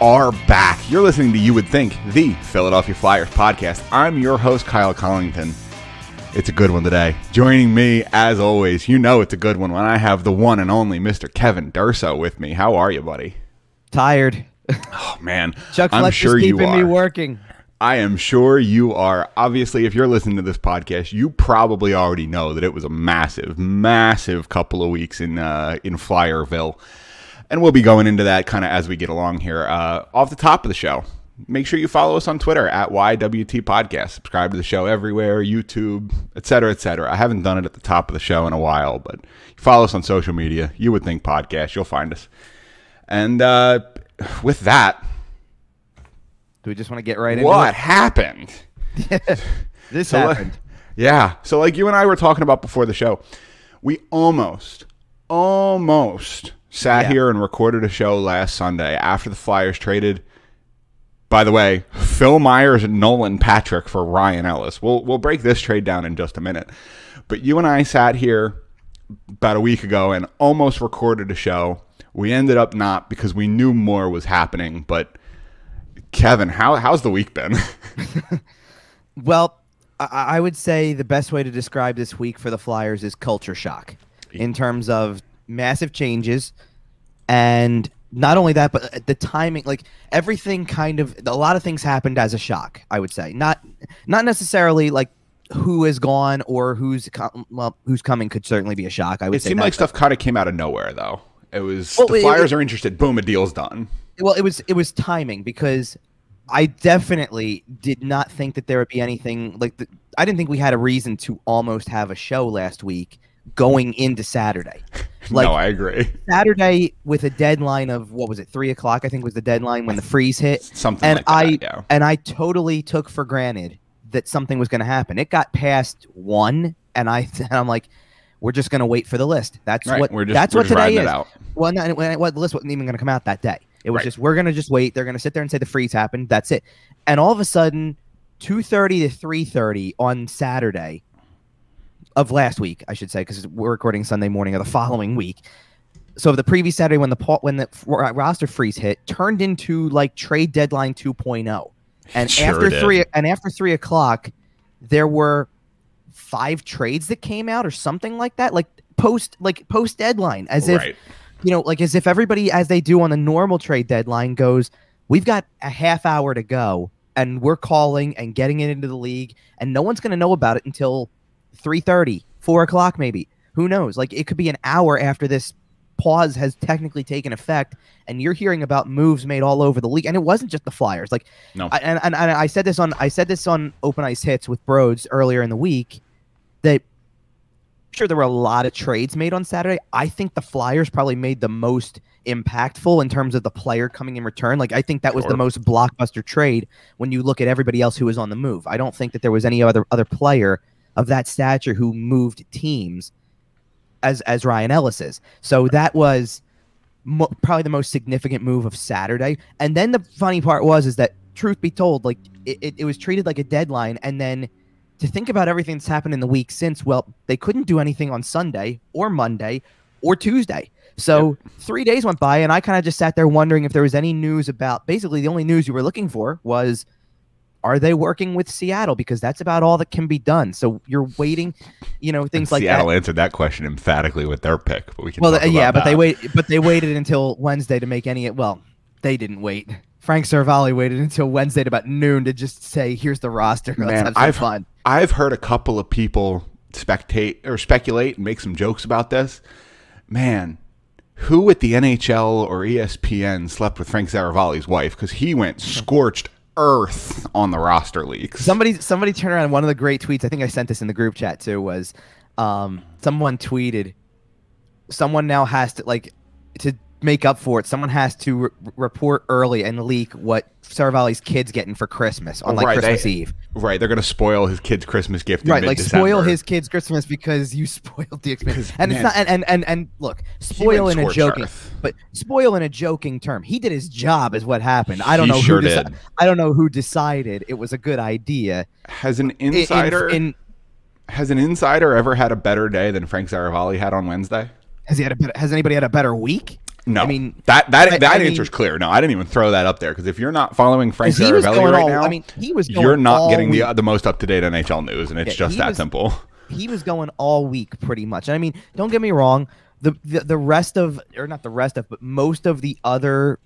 are back. You're listening to You Would Think, the Philadelphia Flyers podcast. I'm your host, Kyle Collington. It's a good one today. Joining me, as always, you know it's a good one when I have the one and only Mr. Kevin Durso with me. How are you, buddy? Tired. Oh, man. Chuck I'm Fletcher's sure you keeping are. me working. I am sure you are. Obviously, if you're listening to this podcast, you probably already know that it was a massive, massive couple of weeks in uh, in Flyerville, and we'll be going into that kind of as we get along here. Uh, off the top of the show, make sure you follow us on Twitter at YWT Podcast. Subscribe to the show everywhere, YouTube, etc., etc. I haven't done it at the top of the show in a while, but follow us on social media. You would think podcast, you'll find us. And uh, with that, Do we just want to get right into what happened? This So, uh, happened. Yeah. So, like you and I were talking about before the show, we almost, almost sat Yeah. here and recorded a show last Sunday after the Flyers traded. By the way, Phil Myers and Nolan Patrick for Ryan Ellis. We'll we'll break this trade down in just a minute. But you and I sat here about a week ago and almost recorded a show. We ended up not because we knew more was happening. But Kevin, how how's the week been? Well, I, I would say the best way to describe this week for the Flyers is culture shock in terms of massive changes and not only that but uh, the timing like everything kind of a lot of things happened as a shock i would say not not necessarily like who is gone or who's com- well who's coming could certainly be a shock i would It seemed like stuff kind of came out of nowhere, though. It was Well, the it- Flyers it- are interested. Boom, a deal's done. well it was it was timing because i definitely did not think that there would be anything like the, i didn't think we had a reason to almost have a show last week going into saturday like no, I agree. saturday with a deadline of what was it three o'clock i think was the deadline when the freeze hit Something and like that. I yeah. and I totally took for granted that something was going to happen. It got past one, and I and I'm like, we're just going to wait for the list. That's Right, what we're just- that's we're what today is. it out. Well, no, when- what the list wasn't even going to come out that day. It was Right. just we're going to just wait. They're going to sit there and say the freeze happened. That's it. And all of a sudden, two thirty to three thirty on Saturday of last week, I should say, because we're recording Sunday morning of the following week. So the previous Saturday, when the when the uh, roster freeze hit, turned into like trade deadline 2.0 and Sure after did. three and after three o'clock there were five trades that came out or something like that like post like post deadline as if you know like as if everybody as they do on the normal trade deadline goes we've got a half hour to go and we're calling and getting it into the league and no one's going to know about it until 3.30 4 o'clock maybe who knows like it could be an hour after this pause has technically taken effect and you're hearing about moves made all over the league and it wasn't just the flyers like No. I, and, and, and I said this on I said this on Open Ice Hits with Broads earlier in the week that sure there were a lot of trades made on Saturday. I think the Flyers probably made the most impactful in terms of the player coming in return. Like I think that was Sure. the most blockbuster trade when you look at everybody else who was on the move. I don't think that there was any other other player of that stature who moved teams as as Ryan Ellis is. So that was mo- probably the most significant move of Saturday. And then the funny part was is that truth be told, like it, it, it was treated like a deadline, and then to think about everything that's happened in the week since, well, they couldn't do anything on Sunday or Monday or Tuesday. So three days went by, and I kind of just sat there wondering if there was any news about. Basically, the only news you were looking for was, are they working with Seattle? Because that's about all that can be done. So you're waiting, you know, things like that. Seattle answered that question emphatically with their pick, but we can. Well, talk yeah, about but they wait, but they waited until Wednesday to make any. Well, they didn't wait. Frank Seravalli waited until Wednesday at about noon to just say, "Here's the roster. Let's Man, have some I've- fun." I've heard a couple of people spectate or speculate and make some jokes about this. Man, who at the NHL or E ESPN slept with Frank Seravalli's wife? Because he went scorched earth on the roster leaks. Somebody, somebody turned around. One of the great tweets. I think I sent this in the group chat too. Was um, someone tweeted, "Someone now has to like to make up for it. Someone has to re- report early and leak what Seravalli's kids getting for Christmas on like Right, Christmas they- Eve." Right, they're gonna spoil his kid's Christmas gift. Right like spoil his kid's christmas because you spoiled the experience and man, it's not and, and and and look spoil in a joking earth. but spoil in a joking term he did his job is what happened i don't He know sure who deci- i don't know who decided it was a good idea Has an In- in- insider in, has an insider ever had a better day than Frank Seravalli had on Wednesday? has he had a better, has anybody had a better week No, I mean that that I- that I mean- answer's clear. No, I didn't even throw that up there because if you're not following Frank Seravalli right all. now, I mean, he was. You're not getting the week. the most up to date NHL news, and it's Yeah, just that was- simple. he was going all week pretty much. And I mean, don't get me wrong, the, the the rest of or not the rest of, but most of the other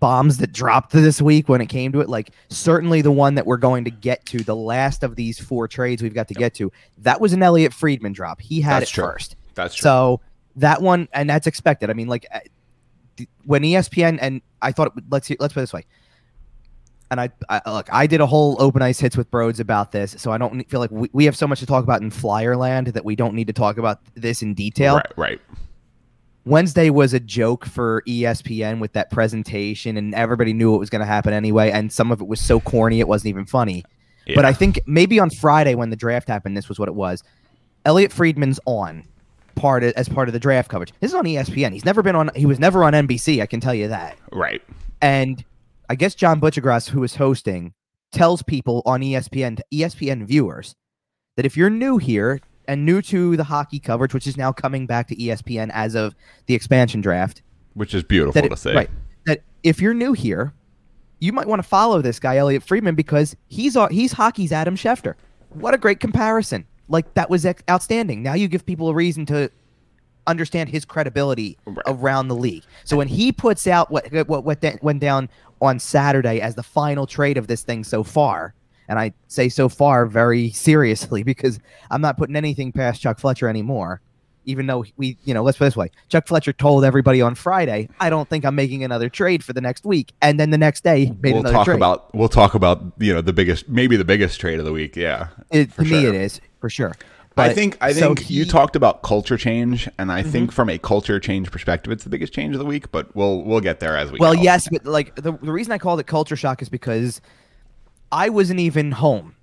bombs that dropped this week when it came to it, like certainly the one that we're going to get to, the last of these four trades we've got to get to, that was an Elliotte Friedman drop. He had That's it true. first. That's true. So that one, and that's expected. I mean, like uh, when ESPN and I thought, would- let's let's put it this way. And I, I look, I did a whole open ice hits with Broads about this, so I don't feel like we, we have so much to talk about in Flyer Land that we don't need to talk about this in detail. right, right. Wednesday was a joke for ESPN with that presentation, and everybody knew it was going to happen anyway. And some of it was so corny it wasn't even funny. But I think maybe on Friday when the draft happened, this was what it was. Elliotte Friedman's on part as part of the draft coverage. This is on ESPN. He's never been on. He was never on NBC. I can tell you that. right. And I guess John Buccigross, who is hosting, tells people on ESPN, ESPN viewers, that if you're new here and new to the hockey coverage, which is now coming back to ESPN as of the expansion draft, Which is beautiful to it- see. right, that if you're new here, you might want to follow this guy Elliotte Friedman because he's he's hockey's Adam Schefter. What a great comparison! Like that was outstanding. Now you give people a reason to understand his credibility Right. around the league. So when he puts out what what what went down on Saturday as the final trade of this thing so far, and I say so far very seriously because I'm not putting anything past Chuck Fletcher anymore. Even though we, you know, let's put it this way, Chuck Fletcher told everybody on Friday, "I don't think I'm making another trade for the next week," and then the next day made We'll another talk trade. about we'll talk about you know the biggest maybe the biggest trade of the week. Yeah, it, for to me, it is for sure. I think I think you he- Mm-hmm. talked about culture change, and I think from a culture change perspective, it's the biggest change of the week. But we'll we'll get there as we Well, go. yes, but like the, the reason I called it culture shock is because I wasn't even home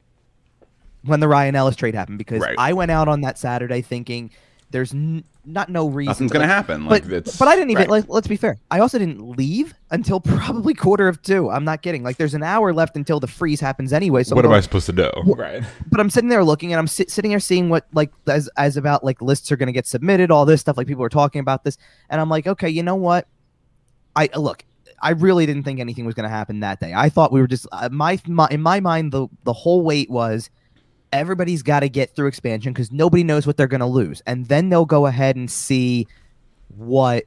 when the Ryan Ellis trade happened because Right. I went out on that Saturday thinking there's n- not no reason nothing's to, gonna like, happen. Like But, it's but I didn't even right. like, let's be fair. I also didn't leave until probably quarter of two. I'm not kidding. Like there's an hour left until the freeze happens anyway. So what I'm am I supposed to do? Right. but I'm sitting there looking and I'm sit- sitting there seeing what like as as about like lists are going to get submitted, all this stuff. Like people are talking about this, and I'm like, okay, you know what? I look. I really didn't think anything was going to happen that day. I thought we were just uh, my, my in my mind the the whole wait was everybody's got to get through expansion because nobody knows what they're going to lose, and then they'll go ahead and see what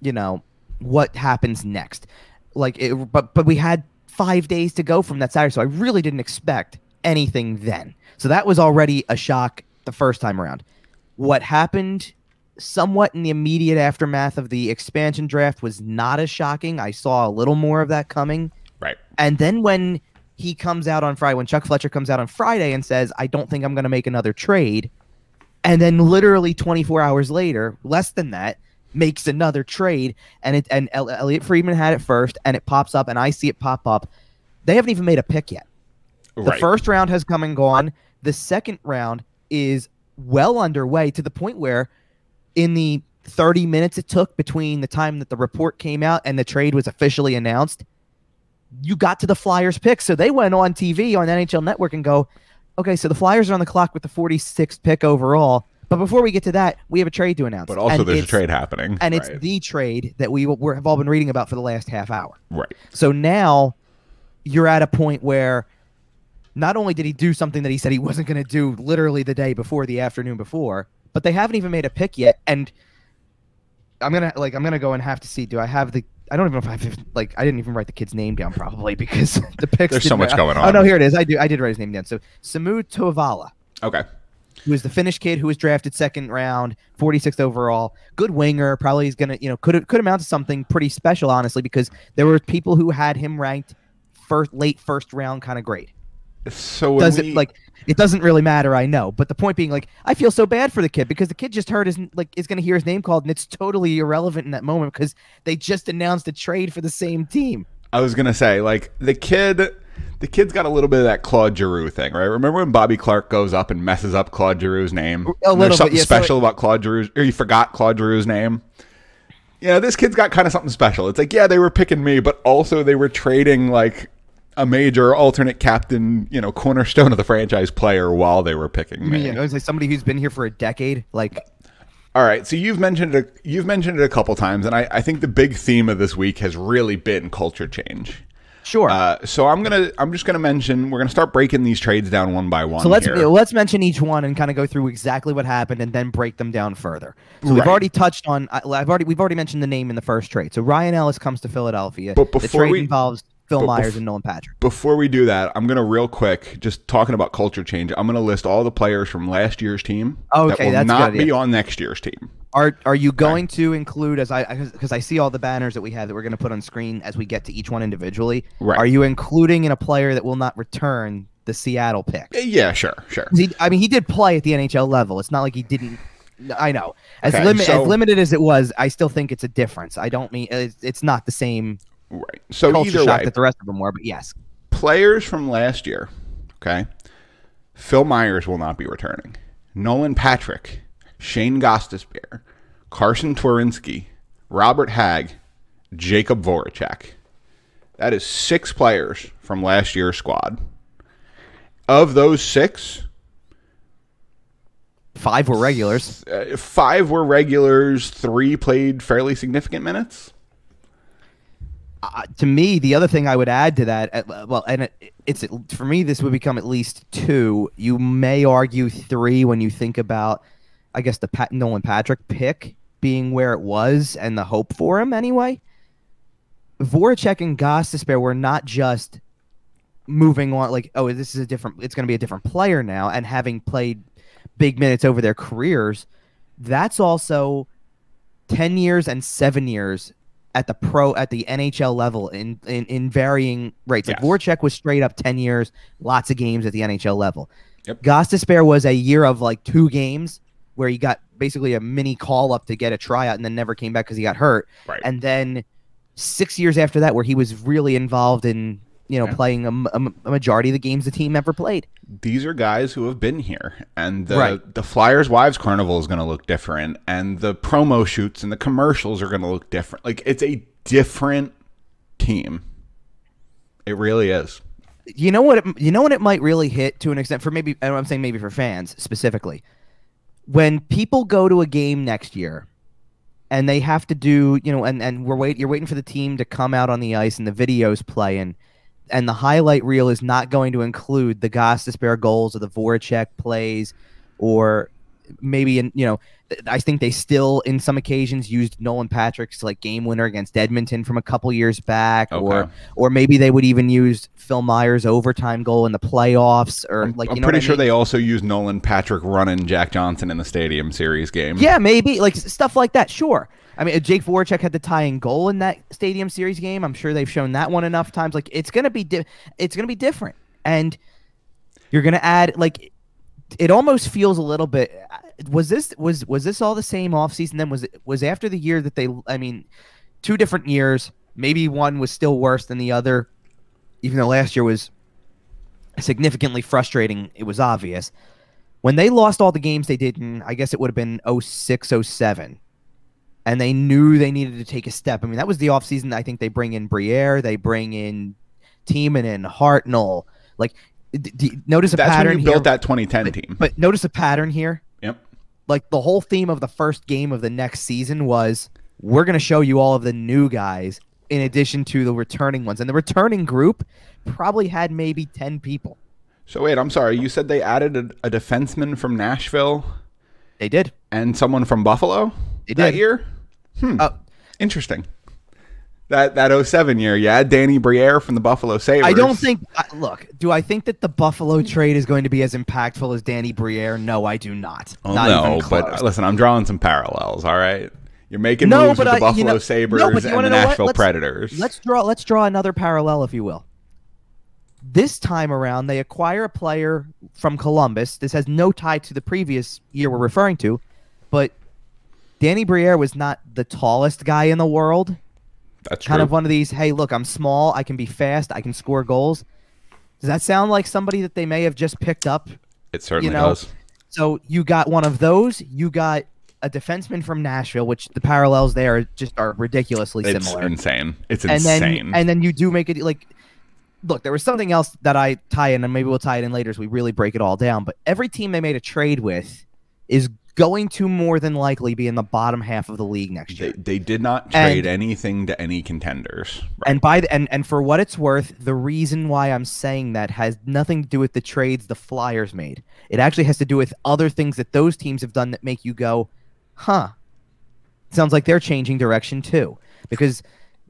you know what happens next. Like, it, but but we had five days to go from that Saturday, so I really didn't expect anything then. So that was already a shock the first time around. What happened somewhat in the immediate aftermath of the expansion draft was not as shocking. I saw a little more of that coming. Right. And then when he comes out on Friday, when Chuck Fletcher comes out on Friday and says, I don't think I'm going to make another trade, and then literally 24 hours later, less than that, makes another trade, and it and El- Elliotte Friedman had it first, and it pops up, and I see it pop up. They haven't even made a pick yet. The first round has come and gone. The second round is well underway to the point where, in the 30 minutes it took between the time that the report came out and the trade was officially announced, you got to the Flyers pick. So they went on TV on NHL Network and go, okay, so the Flyers are on the clock with the 46th pick overall. But before we get to that, we have a trade to announce. but also And there's a trade happening. And it's the trade that we we have all been reading about for the last half hour. right. So now you're at a point where not only did he do something that he said he wasn't going to do literally the day before, the afternoon before, but they haven't even made a pick yet. And I'm gonna like I'm gonna go and have to see. Do I have the? I don't even know if I like I didn't even write the kid's name down probably because the picks. There's so much going on. Oh no, here it is. I do. I did write his name down. So Samu Tuomaala Okay. who is the Finnish kid who was drafted second round, 46th overall. Good winger. Probably he's gonna, you know, could could amount to something pretty special, honestly, because there were people who had him ranked first, late first round, kind of great. So Does we, it like? It doesn't really matter, I know, but the point being, like, I feel so bad for the kid because the kid just heard his like is gonna hear his name called, and it's totally irrelevant in that moment because they just announced a trade for the same team. I was gonna say, like the kid, the kid's got a little bit of that Claude Giroux thing, right? Remember when Bobby Clarke goes up and messes up Claude Giroux's name? A little There's something bit, yeah, so special about Claude Giroux, or you forgot Claude Giroux's name. You know, this kid's got kind of something special. It's like, yeah, they were picking me, but also they were trading like a major alternate captain, you know, cornerstone of the franchise player while they were picking me. Yeah, I was like somebody who's been here for a decade, like All right, so you've mentioned it. You've mentioned it a couple times, and I, I think the big theme of this week has really been culture change. Sure. Uh, so I'm gonna, I'm just gonna mention we're gonna start breaking these trades down one by one. so let's here. let's mention each one and kind of go through exactly what happened and then break them down further. So we've already touched on. I've already we've already mentioned the name in the first trade. So Ryan Ellis comes to Philadelphia. But the before trade we- involves Phil but Myers and Nolan Patrick. Before we do that, I'm gonna real quick just talking about culture change. I'm gonna list all the players from last year's team that Okay, will that's not be on next year's team. Are are you going to include as I because I see all the banners that we have that we're going to put on screen as we get to each one individually? Right. Are you including in a player that will not return the Seattle pick? Uh, Yeah, sure, sure. He, I mean, he did play at the NHL level. It's not like he didn't. I know. As, Okay, limi- so- as limited as it was, I still think it's a difference. I don't mean it's, it's not the same Right. So culture either shock way, that the rest of them were, but yes. players from last year, okay? Phil Myers will not be returning. Nolan Patrick, Shayne Gostisbehere, Carsen Twarynski, Robert Hagg, Jakub Voracek. That is six players from last year's squad. Of those six, Five were regulars. uh, five were regulars, three played fairly significant minutes. To me, the other thing I would add to that, well, and it, it's for me, this would become at least two. You may argue three when you think about, I guess, the Pat Nolan Patrick pick being where it was and the hope for him anyway. Voracek and Gostisbehere were not just moving on, like, oh, this is a different, it's going to be a different player now, and having played big minutes over their careers. That's also 10 years and seven years at the pro at the NHL level in in, in varying rates. Like Yes. Voracek was straight up ten years, lots of games at the NHL level. Yep. Gostisbehere was a year of like two games where he got basically a mini call up to get a tryout and then never came back because he got hurt. Right. And then six years after that, where he was really involved in you know Yeah. playing a majority of the games the team ever played. these are guys who have been here and the Right. the Flyers Wives Carnival is going to look different and the promo shoots and the commercials are going to look different. Like it's a different team. It really is. you know what it, you know when it might really hit to an extent for maybe and I'm saying maybe for fans specifically when people go to a game next year and they have to do you know and and we're wait you're waiting for the team to come out on the ice and the videos playing and the highlight reel is not going to include the Gostisbehere goals or the Voracek plays or maybe in you know I think they still in some occasions used Nolan Patrick's like game winner against Edmonton from a couple years back or Okay. or maybe they would even use Phil Myers' overtime goal in the playoffs, or I'm, like I'm know pretty what I sure mean? they also used Nolan Patrick running Jack Johnson in the Stadium Series game. Yeah, maybe like stuff like that. Sure. I mean, uh, Jake Voracek had the tying goal in that Stadium Series game. I'm sure they've shown that one enough times. Like it's gonna be, di- it's gonna be different, and you're gonna add like, it almost feels a little bit. uh, Was this was was this all the same offseason? Then was it was after the year that they? I mean, two different years. Maybe one was still worse than the other, even though last year was significantly frustrating. It was obvious when they lost all the games they did in, I guess it would have been 06, 07, and they knew they needed to take a step. I mean, that was the offseason. I think they bring in Briere, they bring in Timonen and Hartnell. Like, d- d- notice a That's pattern when you here. built that 2010 team. But notice a pattern here. Yep. Like, the whole theme of the first game of the next season was we're going to show you all of the new guys in addition to the returning ones. And the returning group probably had maybe 10 people. So wait, I'm sorry. You said they added a, a defenseman from Nashville They did. and someone from Buffalo They that did. year. Hmm. Uh, Interesting. That that 07 year, yeah, Danny Briere from the Buffalo Sabres. I don't think. Look, do I think that the Buffalo trade is going to be as impactful as Danny Briere? No, I do not. Oh, not no, but uh, listen, I'm drawing some parallels. All right, you're making No, moves with the I- you Buffalo know- Sabres no, and the? Nashville Let's- Predators. let's draw. Let's draw another parallel, if you will. This time around, they acquire a player from Columbus. This has no tie to the previous year we're referring to, but Danny Briere was not the tallest guy in the world. That's kind true. of one of these. Hey, look, I'm small. I can be fast. I can score goals. Does that sound like somebody that they may have just picked up it certainly you know, does. So you got one of those. You got a defenseman from Nashville, which the parallels there are just are ridiculously It's similar. insane. It's and insane. then and then you do make it like look, there was something else that I tie in, and maybe we'll tie it in later as we really break it all down. But every team they made a trade with is going to more than likely be in the bottom half of the league next year. They, they did not trade anything to any contenders. Right. And by the, and and for what it's worth, the reason why I'm saying that has nothing to do with the trades the Flyers made. It actually has to do with other things that those teams have done that make you go, "Huh." Sounds like they're changing direction too. Because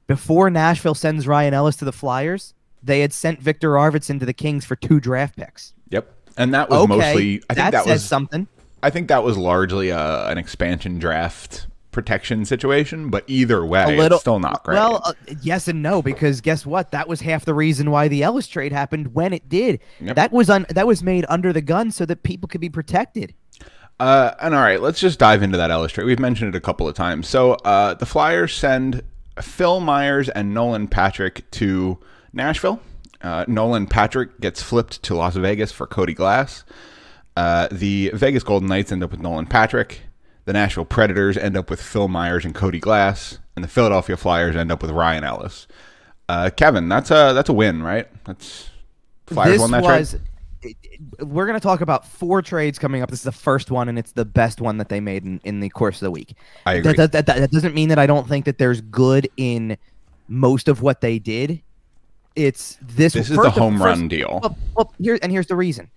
before Nashville sends Ryan Ellis to the Flyers, they had sent Viktor Arvidsson to the Kings for two draft picks. Yep. And that was okay, mostly I think that, that, says was something. I think that was largely a, an expansion draft protection situation, but either way, little, it's still not great. Well, uh, yes and no, because guess what? That was half the reason why the Ellis trade happened when it did. Yep. That was un- that was made under the gun so that people could be protected. Uh, and all right, let's just dive into that Ellis trade. We've mentioned it a couple of times. So uh, the Flyers send Phil Myers and Nolan Patrick to Nashville. Uh, Nolan Patrick gets flipped to Las Vegas for Cody Glass. Uh, the Vegas Golden Knights end up with Nolan Patrick. The Nashville Predators end up with Phil Myers and Cody Glass, and the Philadelphia Flyers end up with Ryan Ellis. Uh, Kevin, that's a that's a win, right? That's Flyers this won that was. trade. We're going to talk about four trades coming up. This is the first one, and it's the best one that they made in, in the course of the week. I agree. That, that, that, that doesn't mean that I don't think that there's good in most of what they did. It's this. this is the home first- run deal. Well, well, here and here's the reason.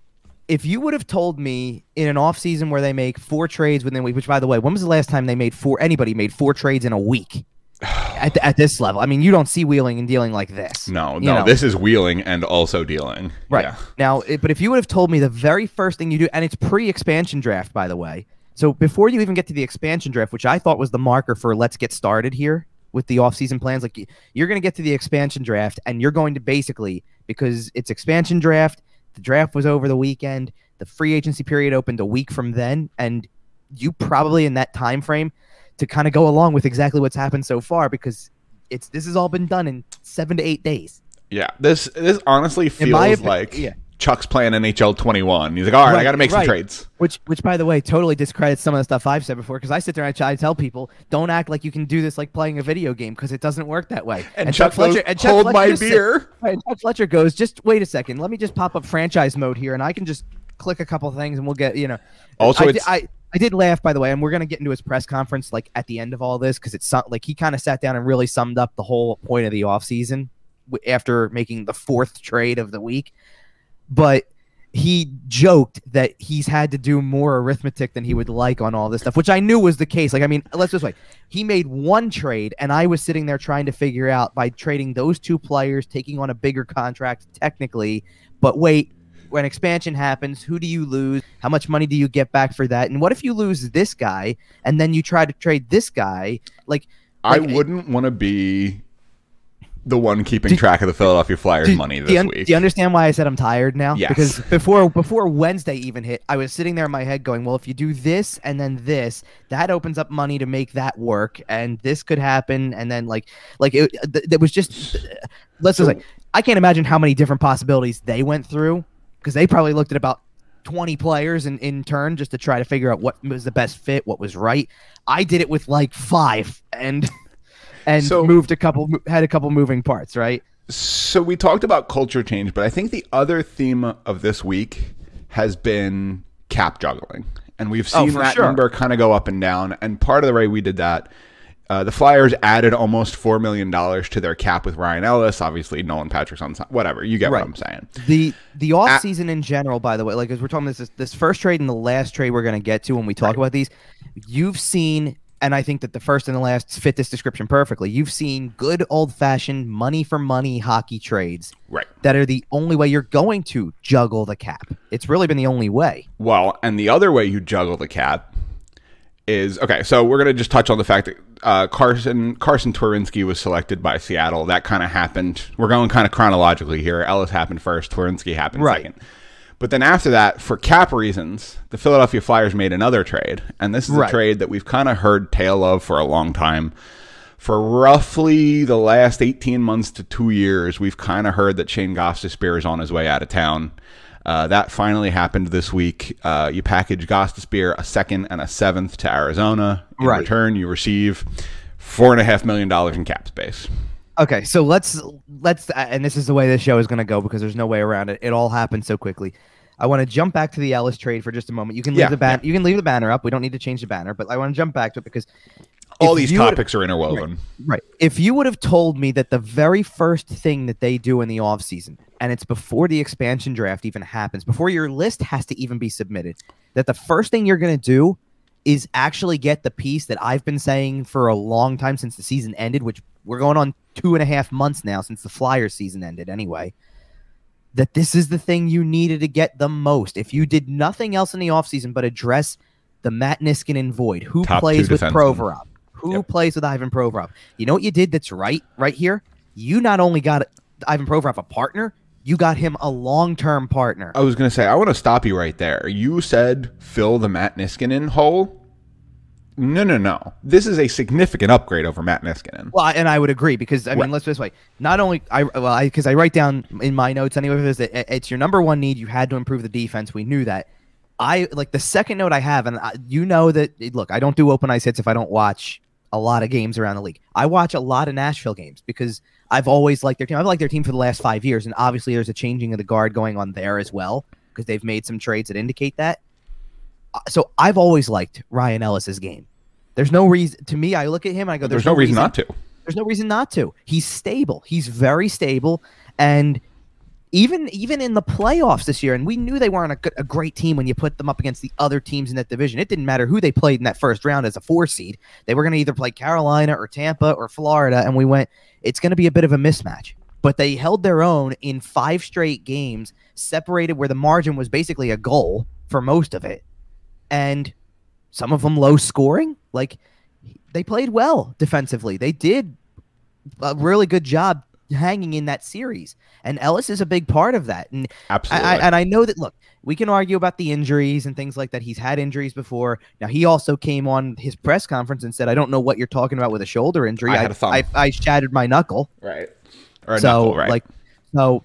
If you would have told me in an off season where they make four trades within a week, which by the way, when was the last time they made four? Anybody made four trades in a week at at this level? I mean, you don't see wheeling and dealing like this. No, no, know. this is wheeling and also dealing. Right. Yeah. Now, it, but if you would have told me the very first thing you do, and it's pre expansion draft, by the way. So before you even get to the expansion draft, which I thought was the marker for let's get started here with the offseason plans, like you're going to get to the expansion draft and you're going to basically, because it's expansion draft, the draft was over the weekend, the free agency period opened a week from then, and you probably in that time frame to kind of go along with exactly what's happened so far because it's this has all been done in seven to eight days. Yeah. This this honestly feels opi- like yeah. Chuck's playing NHL 21. He's like, all right, I got to make some trades. Which, which, by the way, totally discredits some of the stuff I've said before. Because I sit there and I try to tell people, don't act like you can do this like playing a video game, because it doesn't work that way. And, Chuck, goes, and Chuck hold Fletcher my beer. right, and Chuck Fletcher goes, just wait a second, let me just pop up franchise mode here, and I can just click a couple things, and we'll get, you know. Also, I, it's- I, I did laugh, by the way, and we're gonna get into his press conference like at the end of all this, because it's like he kind of sat down and really summed up the whole point of the offseason after making the fourth trade of the week, but he joked that he's had to do more arithmetic than he would like on all this stuff, which I knew was the case. Like, I mean, let's just wait. He made one trade, and I was sitting there trying to figure out by trading those two players, taking on a bigger contract technically. But wait, when expansion happens, who do you lose? How much money do you get back for that? And what if you lose this guy and then you try to trade this guy? Like, I wouldn't want to be the one keeping Do- track of the Philadelphia Flyers do, money do this you un- week. Do you understand why I said I'm tired now? Yes. Because before before Wednesday even hit, I was sitting there in my head going, "Well, if you do this and then this, that opens up money to make that work, and this could happen." And then like like it, uh, th- there was just uh, let's So- just say I can't imagine how many different possibilities they went through because they probably looked at about 20 players in, in turn just to try to figure out what was the best fit, what was right. I did it with like five and and So- moved a couple had a couple moving parts, right? So we talked about culture change, but I think the other theme of this week has been cap juggling. And we've Oh, seen for that sure. number kind of go up and down. And part of the way we did that, uh, the Flyers added almost $4 million to their cap with Ryan Ellis. Obviously, Nolan Patrick's on, whatever. You get Right. what I'm saying. The the off At- season in general, by the way, like as we're talking this this first trade and the last trade we're gonna get to when we talk about these, you've seen and I think that the first and the last fit this description perfectly. You've seen good old fashioned money for money hockey trades Right. that are the only way you're going to juggle the cap. It's really been the only way. Well, and the other way you juggle the cap is okay. So we're gonna just touch on the fact that uh, Carsen Carsen Twarynski was selected by Seattle. That kind of happened. We're going kind of chronologically here. Ellis happened first. Twarynski happened Right. second. But then after that, for cap reasons, the Philadelphia Flyers made another trade, and this is Right. a trade that we've kind of heard tale of for a long time. For roughly the last 18 months to two years, we've kind of heard that Shayne Gostisbehere is on his way out of town. Uh, that finally happened this week. Uh, you package Gostisbehere a second and a seventh to Arizona. In Right. return, you receive four and a half million dollars in cap space. Okay, so let's let's and this is the way this show is going to go because there's no way around it. It all happened so quickly. I want to jump back to the Ellis trade for just a moment. You can leave Yeah, the ban- you can leave the banner up. We don't need to change the banner, but I want to jump back to it because All these topics are interwoven. Right. If you would have told me that the very first thing that they do in the offseason, and it's before the expansion draft even happens, before your list has to even be submitted, that the first thing you're going to do is actually get the piece that I've been saying for a long time since the season ended, which we're going on two and a half months now since the Flyers season ended anyway. That this is the thing you needed to get the most. If you did nothing else in the offseason but address the Matt Niskanen void, who Top plays with. Provorov, who Yep. plays with Ivan Provorov. You know what you did that's right right here? You not only got Ivan Provorov a partner, you got him a long-term partner. I was going to say, I want to stop you right there. You said fill the Matt Niskanen hole. No, no, no. This is a significant upgrade over Matt Niskanen. Well, and I would agree because I mean, Right. let's put it this way: not only I well, because I write down in my notes anyway, is that it's your number one need. You had to improve the defense. We knew that. I like the second note I have, and I, you know that. Look, I don't do open ice hits if I don't watch a lot of games around the league. I watch a lot of Nashville games because I've always liked their team. I've liked their team for the last five years, and obviously there's a changing of the guard going on there as well because they've made some trades that indicate that. So I've always liked Ryan Ellis's game. There's no reason to me. I look at him and I go, There's, no reason not to. there's no reason not to. He's stable. He's very stable, and even even in the playoffs this year, and we knew they weren't a, good, a great team when you put them up against the other teams in that division. It didn't matter who they played in that first round as a four seed. They were going to either play Carolina or Tampa or Florida, and we went. It's going to be a bit of a mismatch. But they held their own in five straight games, separated where the margin was basically a goal for most of it, and some of them low scoring. Like they played well defensively. They did a really good job hanging in that series, and Ellis is a big part of that. And Absolutely. I, I, and I know that. Look, we can argue about the injuries and things like that. He's had injuries before. Now he also came on his press conference and said, "I don't know what you're talking about with a shoulder injury. I had a thumb." I, I shattered my knuckle." right. Or a so knuckle, right. like, so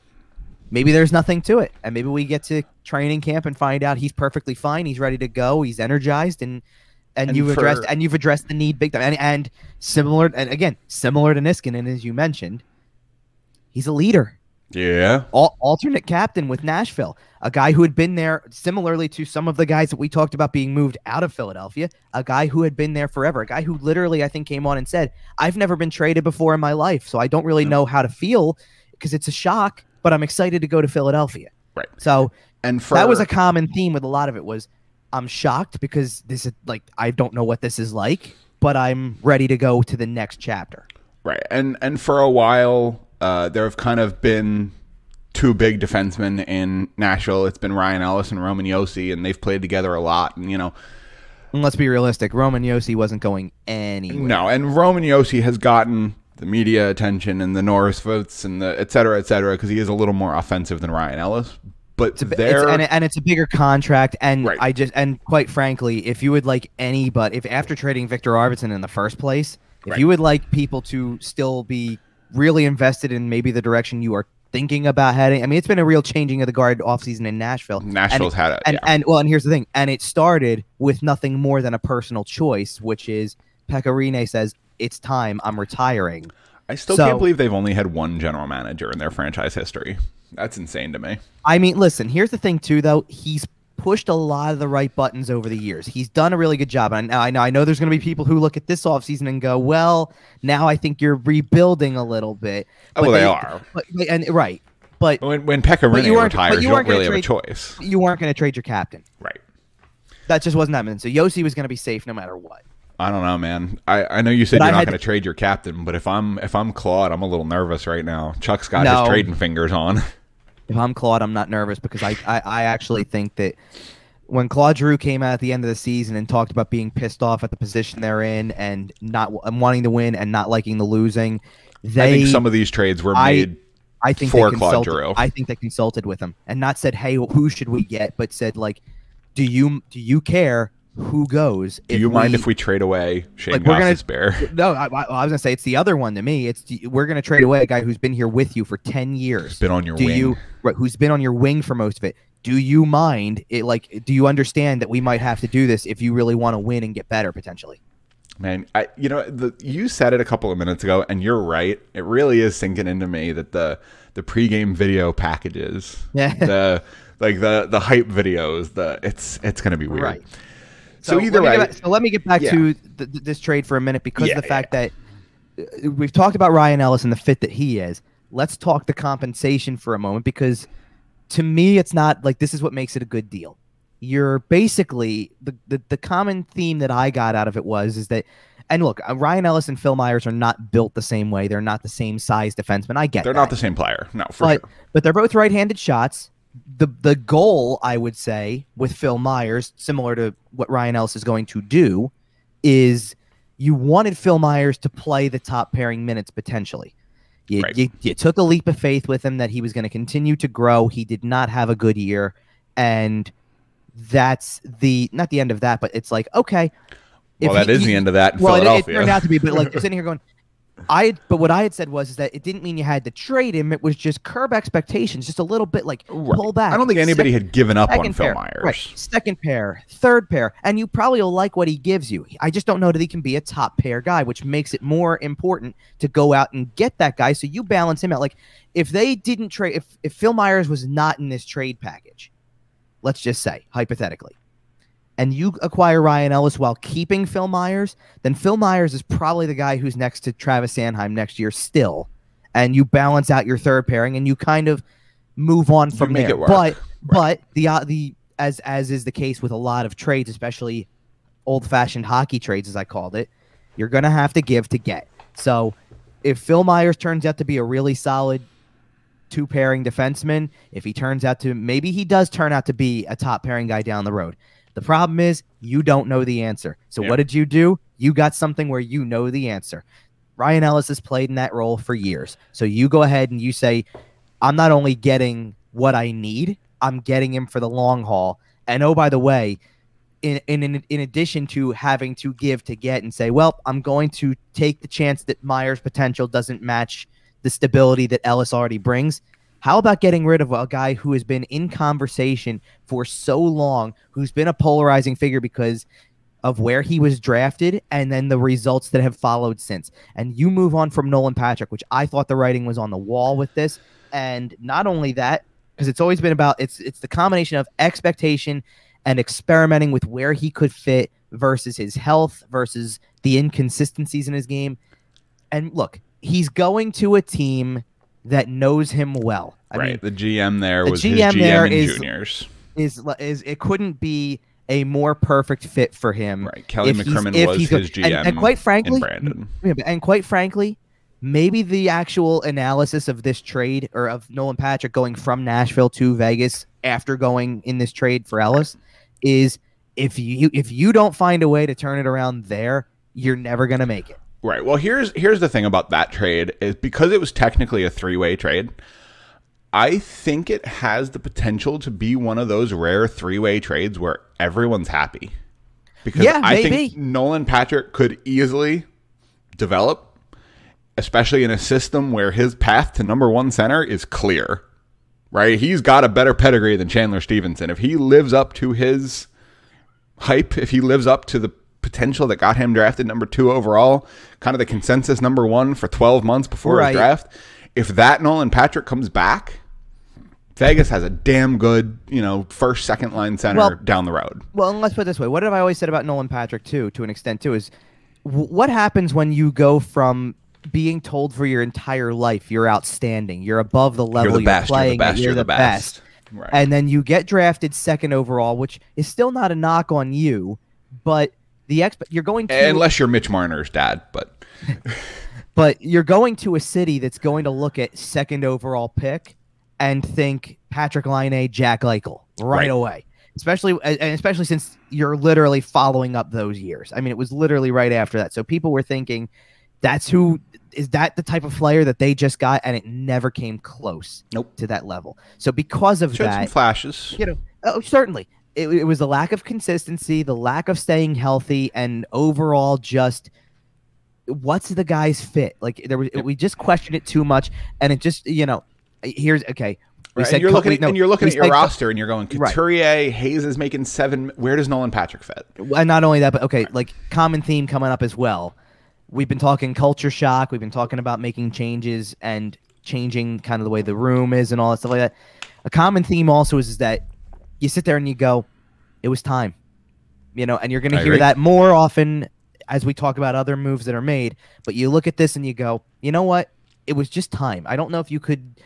maybe there's nothing to it, and maybe we get to training camp and find out he's perfectly fine. He's ready to go. He's energized and. And, And you've for- addressed and you've addressed the need big time and, and similar and again similar to Niskanen as you mentioned, he's a leader yeah. al- alternate captain with Nashville, a guy who had been there similarly to some of the guys that we talked about being moved out of Philadelphia, a guy who had been there forever, a guy who literally I think came on and said, "I've never been traded before in my life, so I don't really know how to feel because it's a shock, but I'm excited to go to Philadelphia." Right. So And for that was a common theme with a lot of it was I'm shocked because this is like I don't know what this is like, but I'm ready to go to the next chapter. Right, and and for a while, uh, there have kind of been two big defensemen in Nashville. It's been Ryan Ellis and Roman Josi, and they've played together a lot. And you know, And let's be realistic, Roman Josi wasn't going anywhere. no, and Roman Josi has gotten the media attention and the Norris votes and the et cetera, et cetera, because he is a little more offensive than Ryan Ellis. But It's a, there, it's, and, it- and it's a bigger contract, and Right. I just and quite frankly, if you would like any, but if after trading Viktor Arvidsson in the first place, if Right. you would like people to still be really invested in maybe the direction you are thinking about heading, I mean, it's been a real changing of the guard offseason in Nashville. Nashville's had a and yeah. and well, and here's the thing, and it started with nothing more than a personal choice, which is Pekka Rinne says it's time, I'm retiring. I still so- can't believe they've only had one general manager in their franchise history. That's insane to me. I mean, listen, here's the thing too though. He's pushed a lot of the right buttons over the years. He's done a really good job. And I know I know there's going to be people who look at this offseason and go, "Well, now I think you're rebuilding a little bit." Oh, well, they are. But, and right. But When when Pekka But you Rinne weren't- but retires, you you, don't really have a trade- choice. you weren't going to trade your captain. Right. That just wasn't happening. So Josi was going to be safe no matter what. I don't know, man. I, I know you said But you're I not going to trade your captain, but if I'm if I'm Claude, I'm a little nervous right now. Chuck's got No. his trading fingers on. If I'm Claude, I'm not nervous because I, I, I actually think that when Claude Giroux came out at the end of the season and talked about being pissed off at the position they're in and not and wanting to win and not liking the losing, they I think some of these trades were made. I think for they Claude consulted. Giroux. I think they consulted with him and not said, "Hey, who should we get?" but said like, "Do you do you care who goes?" Do you mind if we trade away Shayne Like, we're gonna- Gostisbehere? No, I, I I was gonna say it's the other one to me. It's we're gonna trade away a guy who's been here with you for ten years. Been on your do wing. you right, who's been on your wing for most of it? Do you mind it? Like, do you understand that we might have to do this if you really want to win and get better potentially? Man, I you know the you said it a couple of minutes ago, and you're right. It really is sinking into me that the the pregame video packages, Yeah. the like the the hype videos. The it's it's gonna be weird. Right. So, either let me way, get back- so let me get back Yeah. to th- th- this trade for a minute because Yeah, of the fact that uh, we've talked about Ryan Ellis and the fit that he is. Let's talk the compensation for a moment because to me, it's not like this is what makes it a good deal. You're basically the, the the common theme that I got out of it was is that, and look, uh, Ryan Ellis and Phil Myers are not built the same way. They're not the same size defenseman. I get they're that not the same player. No, for but sure. but they're both right-handed shots. The the goal, I would say, with Phil Myers, similar to what Ryan Ellis is going to do, is you wanted Phil Myers to play the top pairing minutes potentially. You, Right. you, you took a leap of faith with him that he was going to continue to grow. He did not have a good year, and that's the not the end of that, but it's like okay. Well, that he- is he- the end of that in well, it, it turned out to be, but like sitting here going, I. But what I had said was is that it didn't mean you had to trade him. It was just curb expectations, just a little bit like Right. pull back. I don't think anybody Sec- had given up on second Phil pair, Myers. right? Second pair, third pair, and you probably will like what he gives you. I just don't know that he can be a top pair guy, which makes it more important to go out and get that guy. So you balance him out. Like if they didn't trade, if if Phil Myers was not in this trade package, let's just say hypothetically, and you acquire Ryan Ellis while keeping Phil Myers, then Phil Myers is probably the guy who's next to Travis Sanheim next year still, and you balance out your third pairing and you kind of move on from there. it work. But but the uh, the as as is the case with a lot of trades, especially old-fashioned hockey trades, as I called it, you're gonna have to give to get. So if Phil Myers turns out to be a really solid two pairing defenseman, if he turns out to maybe he does turn out to be a top pairing guy down the road. The problem is you don't know the answer. So Yeah. what did you do? You got something where you know the answer. Ryan Ellis has played in that role for years. So you go ahead and you say, I'm not only getting what I need, I'm getting him for the long haul. And oh, by the way, in, in in addition to having to give to get and say, well, I'm going to take the chance that Myers' potential doesn't match the stability that Ellis already brings. How about getting rid of a guy who has been in conversation for so long, who's been a polarizing figure because of where he was drafted and then the results that have followed since. And you move on from Nolan Patrick, which I thought the writing was on the wall with this. And not only that, because it's always been about it's it's the combination of expectation and experimenting with where he could fit versus his health versus the inconsistencies in his game. And look, he's going to a team that knows him well. I right. mean, the GM there the was his GM GM there in is- juniors. is is it couldn't be a more perfect fit for him. Right. Kelly if McCrimmon was his GM and, and quite frankly, Brandon. and quite frankly, maybe the actual analysis of this trade or of Nolan Patrick going from Nashville to Vegas after going in this trade for Ellis is if you if you don't find a way to turn it around there, you're never gonna make it. Right. Well, here's here's the thing about that trade is because it was technically a three-way trade. I think it has the potential to be one of those rare three-way trades where everyone's happy. Because Yeah, I maybe. think Nolan Patrick could easily develop, especially in a system where his path to number one center is clear. Right? He's got a better pedigree than Chandler Stephenson. If he lives up to his hype, if he lives up to the potential that got him drafted number two overall, kind of the consensus number one for 12 months before Right. his draft, if that Nolan Patrick comes back, Vegas has a damn good, you know, first, second line center Well- down the road. Well, and let's put it this way: what have I always said about Nolan Patrick too, to an extent too, is w- what happens when you go from being told for your entire life you're outstanding, you're above the level You're the best, you're the playing, at, best, you're the best. Right. and then you get drafted second overall, which is still not a knock on you, but the exp- you're going to Unless you're Mitch Marner's dad, but but you're going to a city that's going to look at second overall pick and think Patrik Laine, Jack Eichel right, Right. away. Especially and especially since you're literally following up those years. I mean, it was literally right after that. So people were thinking, that's who is that the type of player that they just got, and it never came close Nope. to that level. So because of showed that, flashes. you know, oh, certainly. It, it was the lack of consistency, the lack of staying healthy, and overall just what's the guy's fit? Like there was, Yep. we just questioned it too much, and it just you know, here's okay. We Right, said and you're looking we- no, and you're looking at your said roster and you're going Right. Couturier, Hayes is making seven. Where does Nolan Patrick fit? And not only that, but okay, like common theme coming up as well. We've been talking culture shock. We've been talking about making changes and changing kind of the way the room is and all that stuff like that. a common theme also is, is that you sit there and you go, it was time. You know, and you're going to hear agree. that more often as we talk about other moves that are made. But you look at this and you go, you know what? It was just time. I don't know if you could.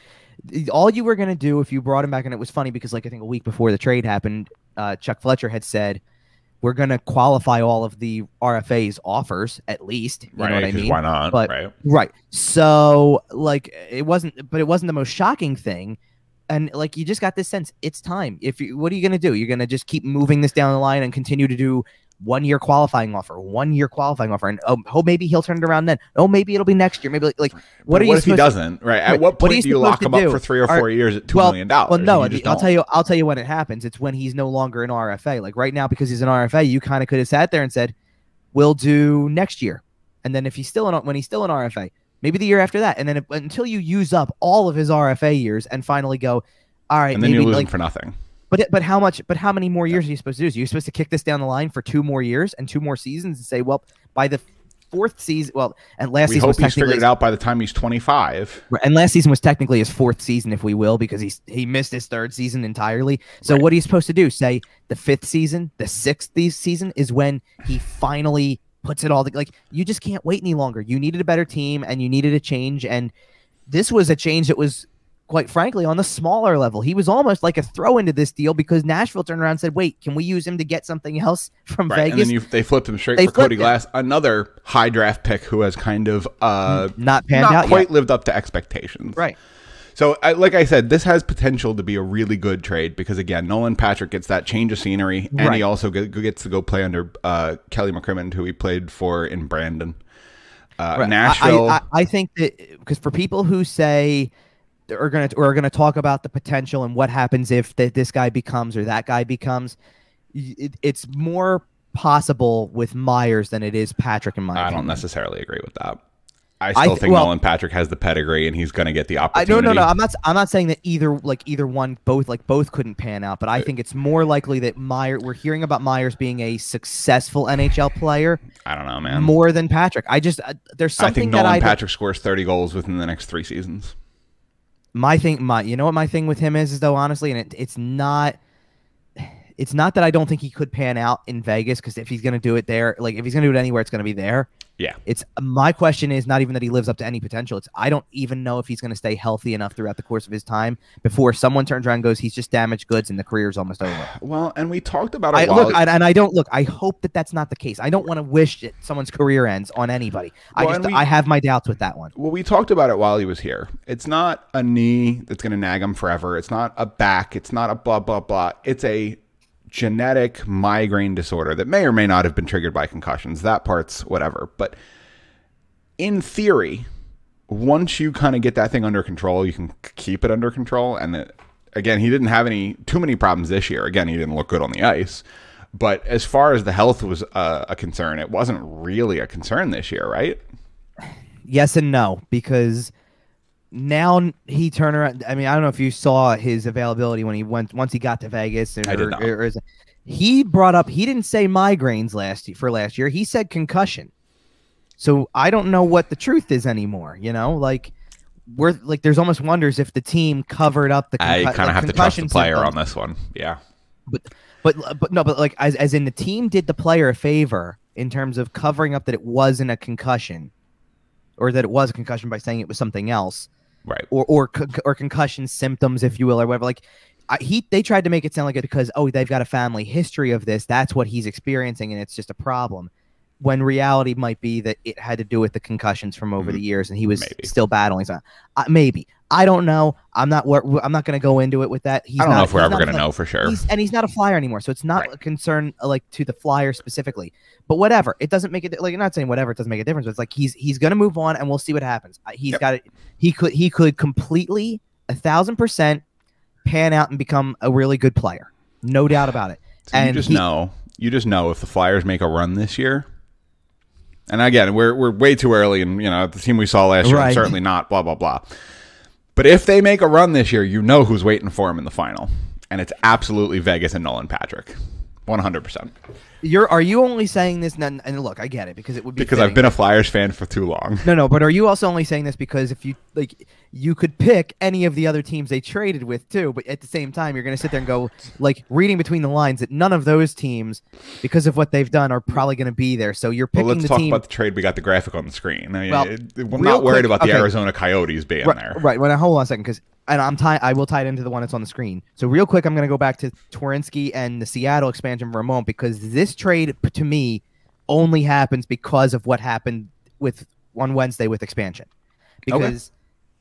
All you were going to do if you brought him back, and it was funny because, like, I think a week before the trade happened, uh, Chuck Fletcher had said, we're going to qualify all of the RFA's offers at least. You know what I mean? Why not? But- right. Right. So like it wasn't but it wasn't the most shocking thing. And like you just got this sense it's time. If you what are you gonna do? You're gonna just keep moving this down the line and continue to do one year qualifying offer, one year qualifying offer, and oh, oh maybe he'll turn it around then. Oh maybe it'll be next year. Maybe like, like what But are you what if he doesn't? Right. At what What point you do you lock him to up for three or Are- four years at two well- million dollars? Well, no, You I'll tell you. I'll tell you when it happens. It's when he's no longer an RFA. Like right now, because he's an RFA, you kind of could have sat there and said, "We'll do next year," and then if he's still in, when he's still an RFA, maybe the year after that, and then until you use up all of his RFA years and finally go, "All right," and then maybe you lose like, for nothing. but but how much? But how many more years are you supposed to do? Are you supposed to kick this down the line for two more years and two more seasons and say, "Well, by the fourth season, well, and last We season was hope he's technically figured it out by the time he's 25. Right, And last season was technically his fourth season, if we will, because he's he missed his third season entirely. So Right. what are you supposed to do? Say the fifth season, the sixth season is when he finally puts it all. To, like you just can't wait any longer. You needed a better team, and you needed a change. And this was a change that was, quite frankly, on the smaller level. He was almost like a throw into this deal because Nashville turned around and said, "Wait, can we use him to get something else from Right. And Vegas?" then you, they flipped him straight They for Cody flipped him. Glass, another high draft pick who has kind of uh, Not panned not out quite yet. lived up to expectations. Right. So, I, like I said, this has potential to be a really good trade because again, Nolan Patrick gets that change of scenery, and Right. he also gets to go play under uh, Kelly McCrimmon, who he played for in Brandon. Uh, Right. I- Nashville. I, I, I think that because for people who say are gonna or are gonna talk about the potential and what happens if that this guy becomes or that guy becomes, it, it's more possible with Myers than it is Patrick and my I don't necessarily agree with that. I I still th- think well- Nolan Patrick has the pedigree, and he's going to get the I, opportunity. no, no, no. I'm not. I'm not saying that either, like either one, both, like both couldn't pan out. But Uh, I think it's more likely that Meyer. We're hearing about Myers being a successful NHL player I don't know, man. more than Patrick. I just uh, there's something. I think that Nolan I Patrick scores 30 goals within the next three seasons. my thing my you know what my thing with him is is though honestly and it, it's not it's not that i don't think he could pan out in vegas because if he's going to do it there like if he's going to do it anywhere it's going to be there Yeah. it's my question is not even that he lives up to any potential it's i don't even know if he's going to stay healthy enough throughout the course of his time before someone turns around and goes he's just damaged goods and the career's almost over Well, and we talked about it I, look, I, and I don't look. I hope that that's not the case. I don't want to wish that someone's career ends on anybody. I just, we- I have my doubts with that one. Well, we talked about it while he was here. It's not a knee that's going to nag him forever. It's not a back. It's not a blah, blah, blah. It's a genetic migraine disorder that may or may not have been triggered by concussions. That part's whatever. But in theory, once you kind of get that thing under control, you can keep it under control. And it, again, he didn't have any too many problems this year. Again, he didn't look good on the ice. But as far as the health was uh, a concern, it wasn't really a concern this year, right? yes and no because now he turned around. I mean, I don't know if you saw his availability when he went once he got to Vegas. Or, I did not. or is- he brought up he didn't say migraines last for last year. He said concussion. So I don't know what the truth is anymore. You know, like we're like there's almost wonders if the team covered up the. I kind of like, have to trust the player symptoms. on this one. Yeah. But but but no, but like as as in the team did the player a favor in terms of covering up that it wasn't a concussion, or that it was a concussion by saying it was something else, Right. or or or concussion symptoms, if you will, or whatever. Like I, he they tried to make it sound like it because oh they've got a family history of this, that's what he's experiencing, and it's just a problem. When reality might be that it had to do with the concussions from over Mhm. the years, and he was Maybe. still battling. So, uh, maybe I don't know. I'm not. I'm not going to go into it with that. He's I don't not, know if we're ever going to know for sure. He's, and he's not a flyer anymore, so it's not Right. a concern uh, like to the flyer specifically. But whatever, it doesn't make it like I'm not saying whatever it doesn't make a difference. But it's like he's he's gonna move on, and we'll see what happens. He's Yep. got it. He could he could completely a thousand percent pan out and become a really good player, no doubt about it. So you just he- know, you just know if the Flyers make a run this year. And again, we're we're way too early, and you know the team we saw last year, Right. certainly not. Blah blah blah. But if they make a run this year, you know who's waiting for him in the final, and it's absolutely Vegas and Nolan Patrick, one hundred percent. You're are you only saying this? And, and look, I get it because it would be Because I've been a Flyers fan for too long. No, no, but are you also only saying this because if you like, you could pick any of the other teams they traded with too, but at the same time, you're going to sit there and go like reading between the lines that none of those teams, because of what they've done, are probably going to be there. So you're Well, picking let's the talk team. about the trade. We got the graphic on the screen. I mean, Well, it- I'm real not worried quick- about the okay. Arizona Coyotes being right, there. right. Well, now, hold on a second, because and I'm tie. I will tie it into the one that's on the screen. So real quick, I'm going to go back to Twarynski and the Seattle expansion for a moment because this trade to me only happens because of what happened with on Wednesday with expansion. Because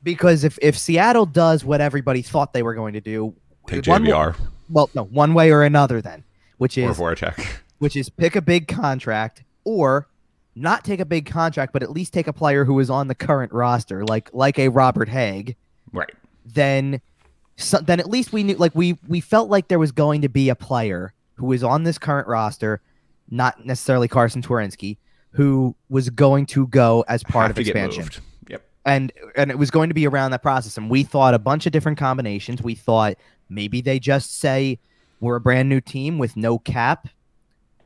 because if if Seattle does what everybody thought they were going to do, Take JVR well, no, one way or another, then, which or is Voracek. which is pick a big contract or not take a big contract, but at least take a player who is on the current roster, like like a Robert Hagg. Right. Then, so, then at least we knew, like we we felt like there was going to be a player who is on this current roster, not necessarily Carsen Twarynski, who was going to go as part Have of expansion. Yep. and and it was going to be around that process. And we thought a bunch of different combinations. We thought maybe they just say we're a brand new team with no cap.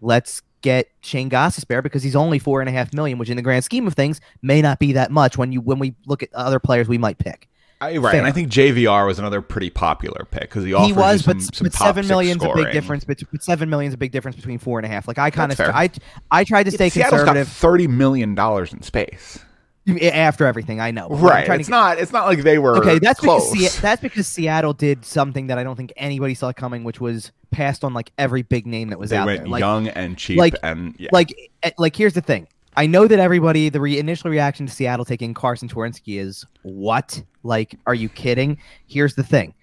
Let's get Shayne Gostisbehere because he's only four and a half million which in the grand scheme of things may not be that much when you when we look at other players we might pick I, right, Fair. and I think JVR was another pretty popular pick because he offers he was some, but, some but seven million's a big difference but, but seven million's a big difference between four and a half like I kind of. I I tried to stay Seattle's conservative got thirty million dollars in space. after everything I know Right. trying to It's not. It's not like they were Okay, that's close. because Se- that's because Seattle did something that I don't think anybody saw coming, which was passed on like every big name that was they out went there. Like, young and cheap, like- and yeah. like, eh, like here's the thing. I know that everybody, the re- initial reaction to Seattle taking Carsen Twarynski is what? Like, are you kidding? Here's the thing: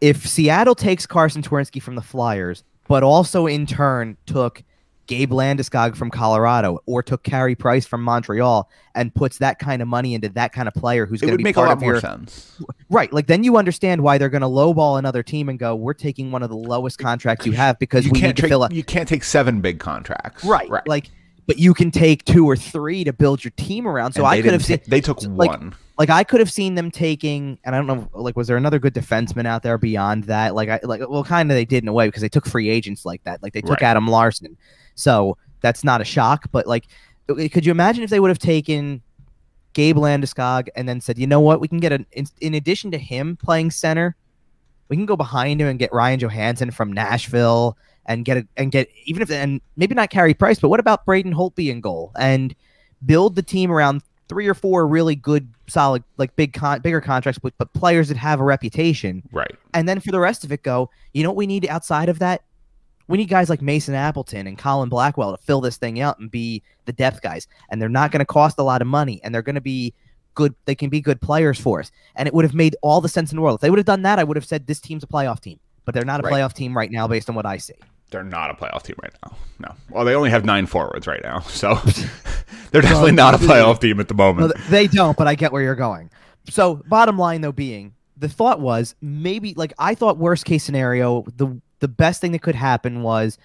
if Seattle takes Carsen Twarynski from the Flyers, but also in turn took Gabe Landeskog from Colorado or took Carey Price from Montreal and puts that kind of money into that kind of player who's going to be make a part lot of more your sense. Right. Like then you understand why they're going to lowball another team and go, "We're taking one of the lowest contracts you have because You we can't need to take, fill a you can't take seven big contracts. right." Right. Like, but you can take two or three to build your team around. So And I could have seen, they took like- one. like, I could have seen them taking, and I don't know, like, was there another good defenseman out there beyond that? Like, I like, well, kind of they did in a way because they took free agents like that. Like they took Right. Adam Larsson, so that's not a shock. But like, could you imagine if they would have taken? Gabe Landeskog, and then said, "You know what? We can get an in, in addition to him playing center, we can go behind him and get Ryan Johansen from Nashville and get a, and get even if and maybe not Carey Price, but what about Braden Holtby in goal and build the team around three or four really good, solid, like big con- bigger contracts, but, but players that have a reputation, Right. and then for the rest of it, go. You know what we need outside of that? We need guys like Mason Appleton and Colin Blackwell to fill this thing out and be the depth guys, and they're not going to cost a lot of money, and they're going to be good. They can be good players for us, and it would have made all the sense in the world if they would have done that. I would have said this team's a playoff team, but they're not a Right. playoff team right now based on what I see. They're not a playoff team right now. No. Well, they only have nine forwards right now, so they're definitely not a playoff team at the moment. th- they don't, but I get where you're going. So, bottom line though being, the thought was maybe like I thought worst case scenario, the the best thing that could happen was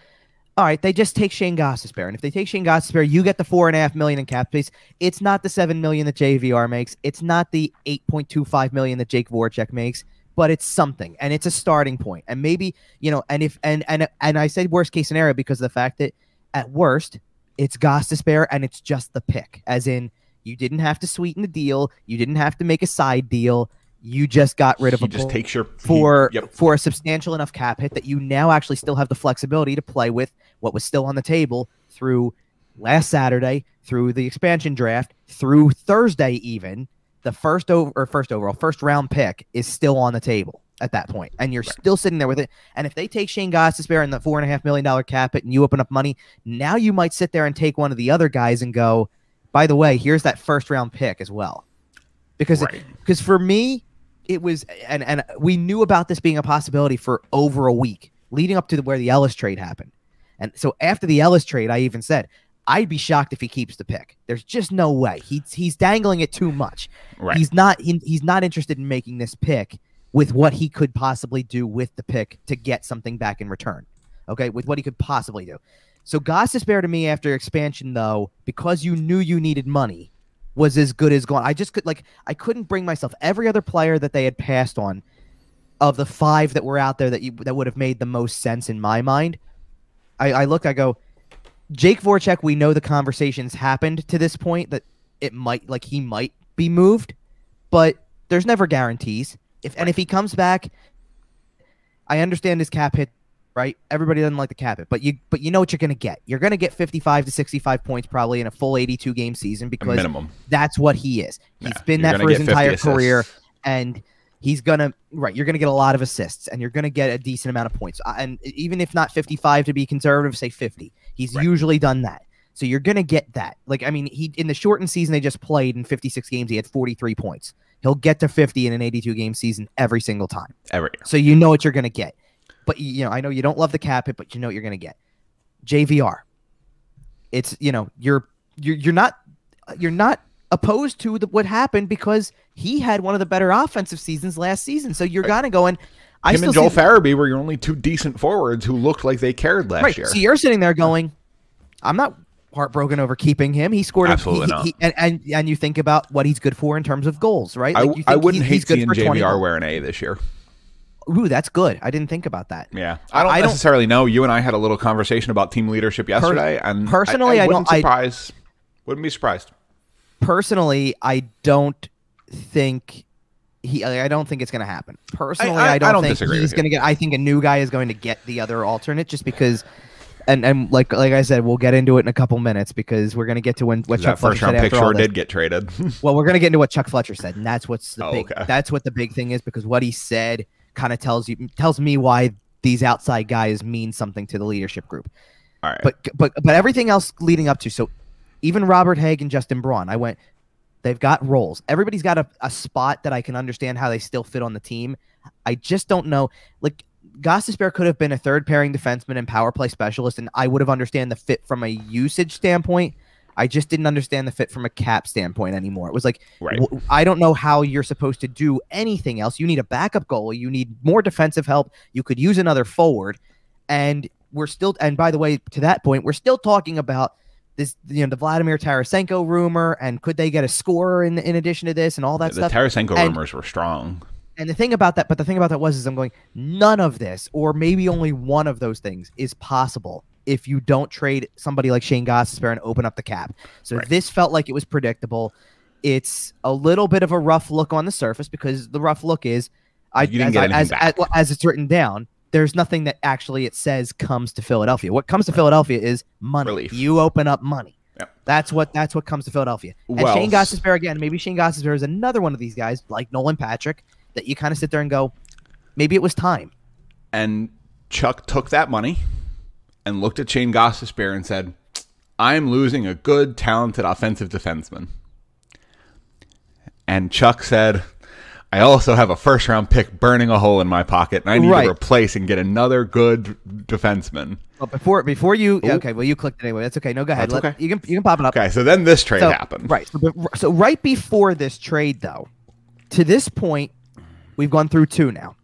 all right, they just take Shayne Gostisbehere. And if they take Shayne Gostisbehere, you get the four and a half million in cap space. It's not the seven million that JVR makes. It's not the eight point two five million that Jake Voracek makes, but it's something. And it's a starting. And maybe, you know, and if and and and I said worst case scenario because of the fact that at worst, it's Gostisbehere and it's just the pick. As in, you didn't have to sweeten the deal, you didn't have to make a side deal. You just got rid of he a just takes your for he- yep. for a substantial enough cap hit that you now actually still have the flexibility to play with what was still on the table through last Saturday, through the expansion draft, through Thursday even. The first over or first overall, first round pick is still on the table at that point, and you're still sitting there with it. And if they take Shayne Gostisbehere and the four and a half million dollar cap it, and you open up money, now you might sit there and take one of the other guys and go, by the way, here's that first round pick as well, because Right. because for me it was and and we knew about this being a possibility for over a week leading up to the, where the Ellis trade happened. And so after the Ellis trade, I even said I'd be shocked if he keeps the pick. There's just no way. He's he's dangling it too much. Right. He's not he, he's not interested in making this pick with what he could possibly do with the pick to get something back in return. Okay, with what he could possibly do. So Goss Gostisbehere to me after expansion though, because you knew you needed money, was as good as gone. I just could like I couldn't bring myself. Every other player that they had passed on, of the five that were out there that you that would have made the most sense in my mind, I, I look, I go, Jake Voracek. We know the conversations happened to this point that it might, like, he might be moved, but there's never guarantees. If and if he comes back, I understand his cap hit. Right, everybody doesn't like the cap hit, but you but you know what you're going to get. You're going to get 55 to 65 points probably in a full 82 game season because minimum. that's what he is. He's Yeah, been that for his get 50 entire career, and he's gonna right. You're gonna get a lot of assists, and you're gonna get a decent amount of points. Uh, And even if not 55 to be conservative, say 50. He's Right. usually done that. So you're gonna get that. Like I mean, he in the shortened season they just played in 56 games, he had 43 points. He'll get to 50 in an 82 game season every single time. Every year. So you know what you're gonna get. But you know, I know you don't love the cap hit, but you know what you're gonna get. JVR. It's you know you're you're you're not you're not opposed to the, what happened because he had one of the better offensive seasons last season. So you're kind of going. I Him and Joel Farabee were your only two decent forwards who looked like they cared last right. year. So you're sitting there going, I'm not heartbroken over keeping him. He scored. a- Absolutely he- not. he- and, and and you think about what he's good for in terms of goals, right? I, Like, you I wouldn't he- hate he's good seeing for 20 JVR wear an A this year. Ooh, that's good. I didn't think about that. Yeah, I don't I don't- necessarily know. You and I had a little conversation about team leadership yesterday, and personally, I, I wouldn't don't- I- Surprise, wouldn't be surprised. Personally, I don't think he. I don't think it's going to happen. Personally, I- I, I don't, don't think he's going to get. I think a new guy is going to get the other alternate just because. And, and like like I said, we'll get into it in a couple minutes because we're going to get to when what Chuck first Fletcher round said pick after all this. did get traded. Well, we're gonna get into what Chuck Fletcher said, and that's what's the Oh, big. okay. That's what the big thing is because what he said kind of tells you tells me why these outside guys mean something to the leadership group. All right, But but but everything else leading up to so even Robert Hagg and Justin Braun, I went. They've got roles. Everybody's got a, a spot that I can understand how they still fit on the team. I just don't know. Like Gostisbehere could have been a third pairing defenseman and power play specialist, and I would have understand the fit from a usage standpoint. I just didn't understand the fit from a cap standpoint anymore. It was like Right. I don't know how you're supposed to do anything else. You need a backup goalie. You need more defensive help. You could use another forward, and we're still. And by the way, to that point, we're still talking about this. You know, the Vladimir Tarasenko rumor, and could they get a scorer in in addition to this and all that the stuff. Tarasenko and- rumors were strong. And the thing about that, but the thing about that was, is I'm going, none of this, or maybe only one of those things, is possible if you don't trade somebody like Shayne Gostisbehere and open up the cap. So Right. this felt like it was predictable. It's a little bit of a rough look on the surface because the rough look is, I as, I- as, as, as it's written down. There's nothing that actually it says comes to Philadelphia. What comes to Philadelphia is money. Relief. You open up money. Yep. That's what that's what comes to Philadelphia. And Well, Shayne Gostisbehere again, maybe Shayne Gostisbehere is another one of these guys like Nolan Patrick that you kind of sit there and go, maybe it was time. And Chuck took that money and looked at Shayne Gostisbehere and said, I'm losing a good, talented offensive defenseman. And Chuck said, I also have a first round pick burning a hole in my pocket, and I need Right. to replace and get another good defenseman. But before before you okay, well you clicked it anyway. That's okay. No, go ahead. Let- okay. You can you can pop it up. Okay, so then this trade so, happened. Right. So, so right before this trade, though, to this point, we've gone through two now,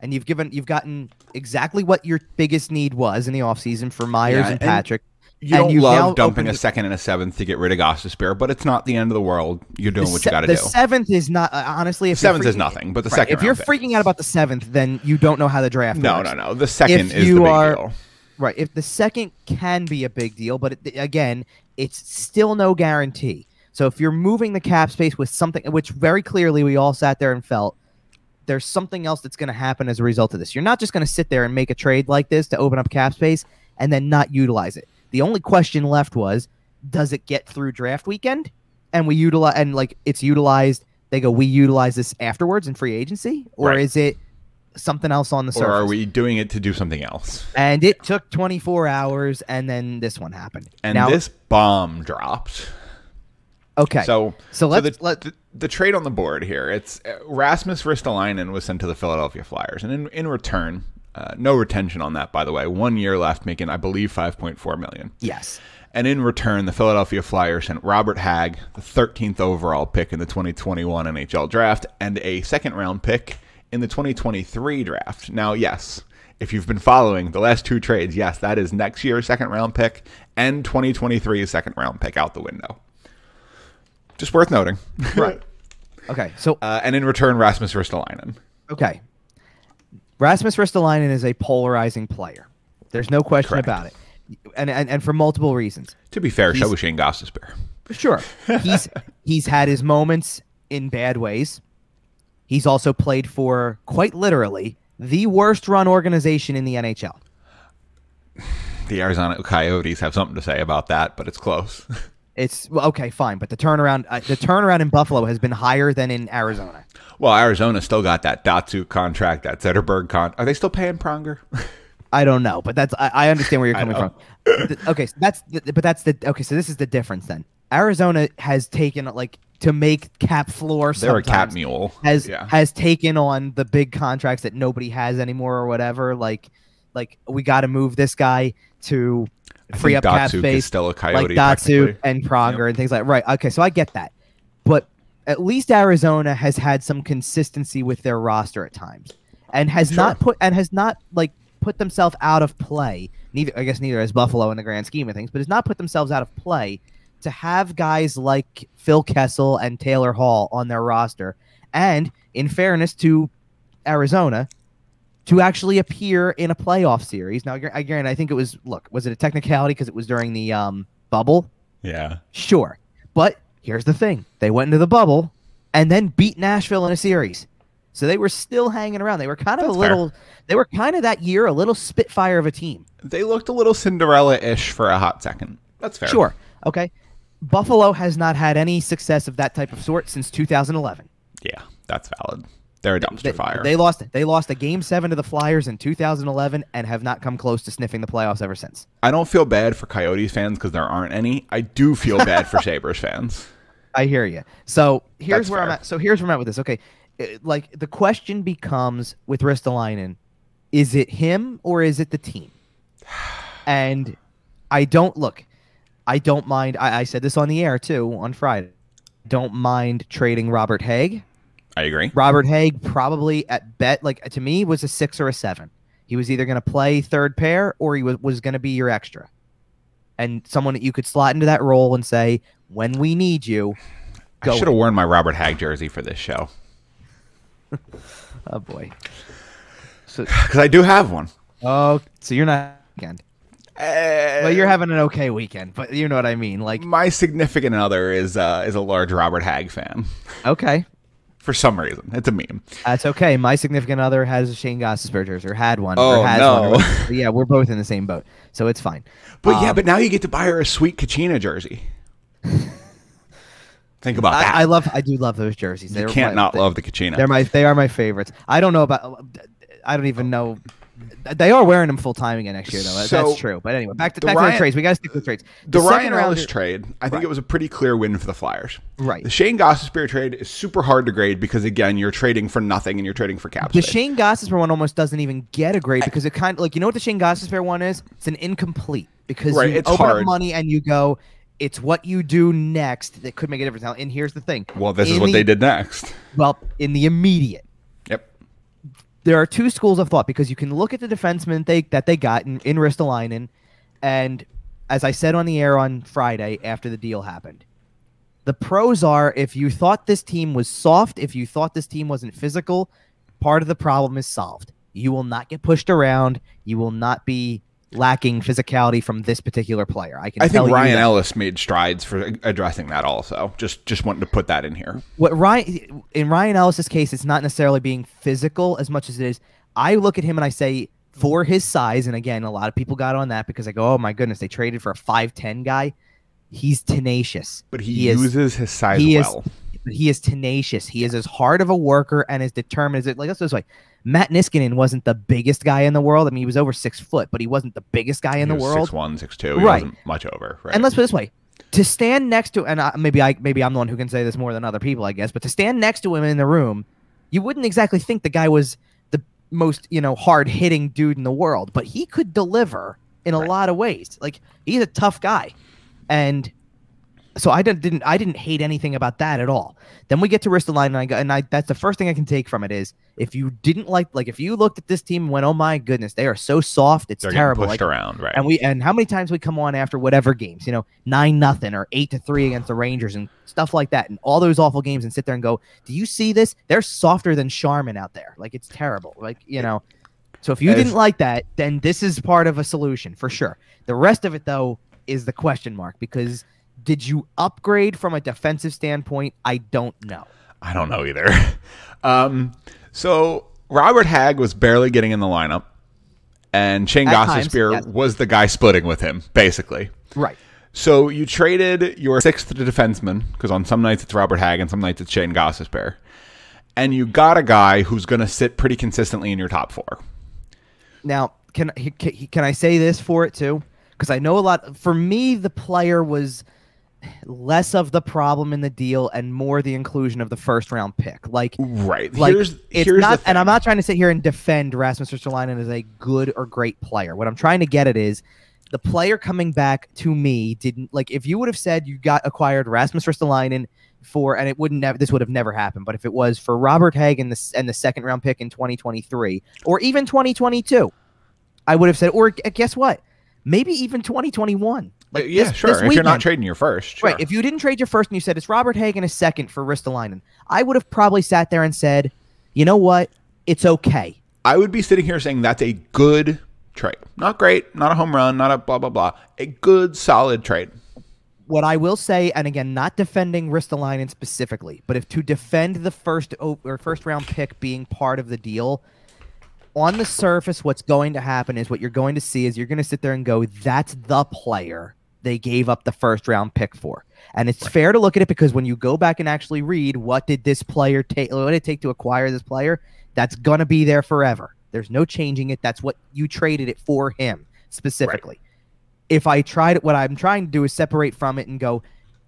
and you've given you've gotten exactly what your biggest need was in the offseason for Myers Yeah, and Patrick. You And don't you've love dumping opened a second and a seventh to get rid of Gostisbehere, but it's not the end of the world. You're doing The what you got to do. the seventh is not uh, honestly. If Seventh is nothing, but the right, second If you're freaking out about the seventh, then you don't know how the draft. No, works. no, no. The second If is you the big are- deal. Right. If the second can be a big deal, but it, again, it's still no guarantee. So if you're moving the cap space with something, which very clearly we all sat there and felt, there's something else that's going to happen as a result of this. You're not just going to sit there and make a trade like this to open up cap space and then not utilize it. The only question left was, does it get through draft weekend? And we utilize and like it's utilized. They go, we utilize this afterwards in free agency, or Right. is it something else on the surface? Or are we doing it to do something else? And it took 24 hours, and then this one happened. And now, this bomb dropped. okay, So, So let's- the, let- the, the trade on the board here. It's uh, Rasmus Ristolainen was sent to the Philadelphia Flyers, and in in return, uh, no retention on that, by the way. One year left, making I believe five point four million. yes, And in return, the Philadelphia Flyers sent Robert Hagg, the 13th overall pick in the 2021 NHL draft, and a second round pick in the 2023 draft. Now, yes, if you've been following the last two trades, yes, that is next year's second round pick and 2023's second round pick out the window. Just worth noting. right. Okay, so uh, and in return, Rasmus Ristolainen. okay, Rasmus Ristolainen is a polarizing player. There's no question Correct. about it, and, and and for multiple reasons. To be fair, so He's- was Shayne Gostisbehere. Sure, he's he's had his moments in bad ways. He's also played for quite literally the worst run organization in the NHL. The Arizona Coyotes have something to say about that, but it's close. It's well, okay, fine, but the turnaround uh, the turnaround in Buffalo has been higher than in Arizona. well, Arizona still got that Datsyuk contract, that Zetterberg con. Are they still paying Pronger? I don't know, but that's I, I understand where you're coming from. Okay, so that's the, but that's the okay. So this is the difference then. Arizona has taken like to make cap floor. They're a cap mule. Has yeah. has taken on the big contracts that nobody has anymore or whatever. Like like we got to move this guy to free up cap Datsuk is space, a like Coyote. Datsyuk and Pronger and things like right. Okay, so I get that, but at least Arizona has had some consistency with their roster at times, and has Sure. not put and has not like put themselves out of play. Neither I guess neither has Buffalo in the grand scheme of things, but has not put themselves out of play to have guys like Phil Kessel and Taylor Hall on their roster, and in fairness to Arizona. To actually appear in a playoff series now, I guarantee I think it was. Look, was it a technicality because it was during the um, bubble? Yeah. Sure. But here's the thing they went into the bubble and then beat Nashville in a series. So they were still hanging around. They were kind of That's a fair. little, they were kind of that year a little spitfire of a team. They looked a little Cinderella-ish for a hot second. That's fair. Sure. Okay. Buffalo has not had any success of that type of sort since 2011. Yeah, that's valid. They're a dumpster They, fire. they lost they lost a game 7 to the Flyers in 2011 and have not come close to sniffing the playoffs ever since. I don't feel bad for Coyotes fans because there aren't any. I do feel bad for Sabres fans. I hear you. So here's That's where I'm at. So here's where I'm at with this. Okay, It- like the question becomes with Ristolainen, is it him or is it the team? And I don't look. I don't mind. I, I said this on the air too on Friday. Don't mind trading Robert Hagg. I agree. Robert Hagg probably at bet like to me was a six or a seven. He was either going to play third pair or he was, was going to be your extra, and someone that you could slot into that role and say when we need you. I should have worn my Robert Hagg jersey for this show Oh boy. So because I do have one. oh, so you're not weekend. Uh, Well, you're having an okay weekend, but you know what I mean. Like, my significant other is uh, is a large Robert Hagg fan okay, for some reason. It's a meme. that's okay. My significant other has a Shayne Gostisbehere jersey, or had one, Oh, or has no. one. or- yeah, we're both in the same boat, so it's fine. But yeah, Um, but now you get to buy her a sweet Kachina jersey. Think about that. I, I love, I do love those jerseys. you They're can't my- not they- love the Kachina. They're my, they are my favorites. I don't know about, I don't even know. They are wearing them full time again next year, though. So, That's true. But anyway, back to the back to the trades. We got to stick with trades. the second Ryan Ellis trade, I think Right. it was a pretty clear win for the Flyers. right? The Shayne Gostisbehere trade is super hard to grade because again, you're trading for nothing and you're trading for cap The space. Shayne Gostisbehere one almost doesn't even get a grade because it kind of like you know what the Shayne Gostisbehere one is? It's an incomplete because Right, you it's open hard. up money and you go, it's what you do next that could make a difference. Now, and here's the thing. well, this is what the- they did next. Well, in the immediate. There are two schools of thought because you can look at the defenseman they that they got in, in Ristolainen, and as I said on the air on Friday after the deal happened, the pros are if you thought this team was soft, if you thought this team wasn't physical, part of the problem is solved. You will not get pushed around. You will not be lacking physicality from this particular player. I can. I tell think you Ryan. Ellis made strides for addressing that also. Just just wanted to put that in here. what Ryan in Ryan Ellis's case, it's not necessarily being physical as much as it is. I look at him and I say, for his size, and again, a lot of people got on that because I go, oh my goodness, they traded for a five ten guy. He's tenacious, But he, is- uses his size he is- well. But he is tenacious. He is as hard of a worker and as determined as it. Like let's this way, Matt Niskanen wasn't the biggest guy in the world. I mean, he was over six foot, but he wasn't the biggest guy in He the world. 6'1", 6'2". He Right. wasn't much over. Right. And let's put it this way: to stand next to, and I, maybe I maybe I'm the one who can say this more than other people, I guess, but to stand next to him in the room, you wouldn't exactly think the guy was the most you know hard hitting dude in the world, but he could deliver in a Right. lot of ways. Like he's a tough guy, and so I didn't, didn't I didn't hate anything about that at all. Then we get to wrist Ristolainen, and I go, and I that's the first thing I can take from it is if you didn't like like if you looked at this team and went, oh my goodness, they are so soft, it's They're terrible. pushed Like, around. Right. and we and how many times we come on after whatever games, you know, nine nothing or eight to three against the Rangers and stuff like that, and all those awful games, and sit there and go, "Do you see this? They're softer than Charmin out there. Like it's terrible. Like you know, So if you didn't like that, then this is part of a solution for sure. The rest of it though is the question mark because did you upgrade from a defensive standpoint? I don't know. I don't know either. Um, so Robert Hagg was barely getting in the lineup, and Shane At times, yes. was the guy splitting with him, basically. Right. So you traded your sixth defenseman because on some nights it's Robert Hag and some nights it's Shayne Gostisbehere, and you got a guy who's going to sit pretty consistently in your top four. Now, can can, can I say this for it too? Because I know a lot. For me, the player was less of the problem in the deal and more the inclusion of the first round pick. Like, Right. like here's it's here's not. And I'm not trying to sit here and defend Rasmus Ristolainen as a good or great player. What I'm trying to get at is the player coming back to me didn't like. If you would have said you got acquired Rasmus Ristolainen for, and it wouldn't never, this would have never happened. But if it was for Robert Hagen the, and the second round pick in 2023 or even 2022, I would have said, or g- guess what? Maybe even 2021. Like yeah, this- sure. this if you're not trading your first, sure. Right. If you didn't trade your first and you said it's Robert Hagen a second for Ristolainen, I would have probably sat there and said, you know what? It's okay. I would be sitting here saying that's a good trade. Not great, not a home run, not a blah blah blah. A good, solid trade. What I will say, and again, not defending Ristolainen specifically, but if to defend the first or first round pick being part of the deal, on the surface, what's going to happen is what you're going to see is you're going to sit there and go, that's the player they gave up the first round pick for. And it's fair to look at it because when you go back and actually read what did this player take, what did it take to acquire this player, that's going to be there forever. There's no changing it. That's what you traded it for him specifically. If I tried what I'm trying to do is separate from it and go,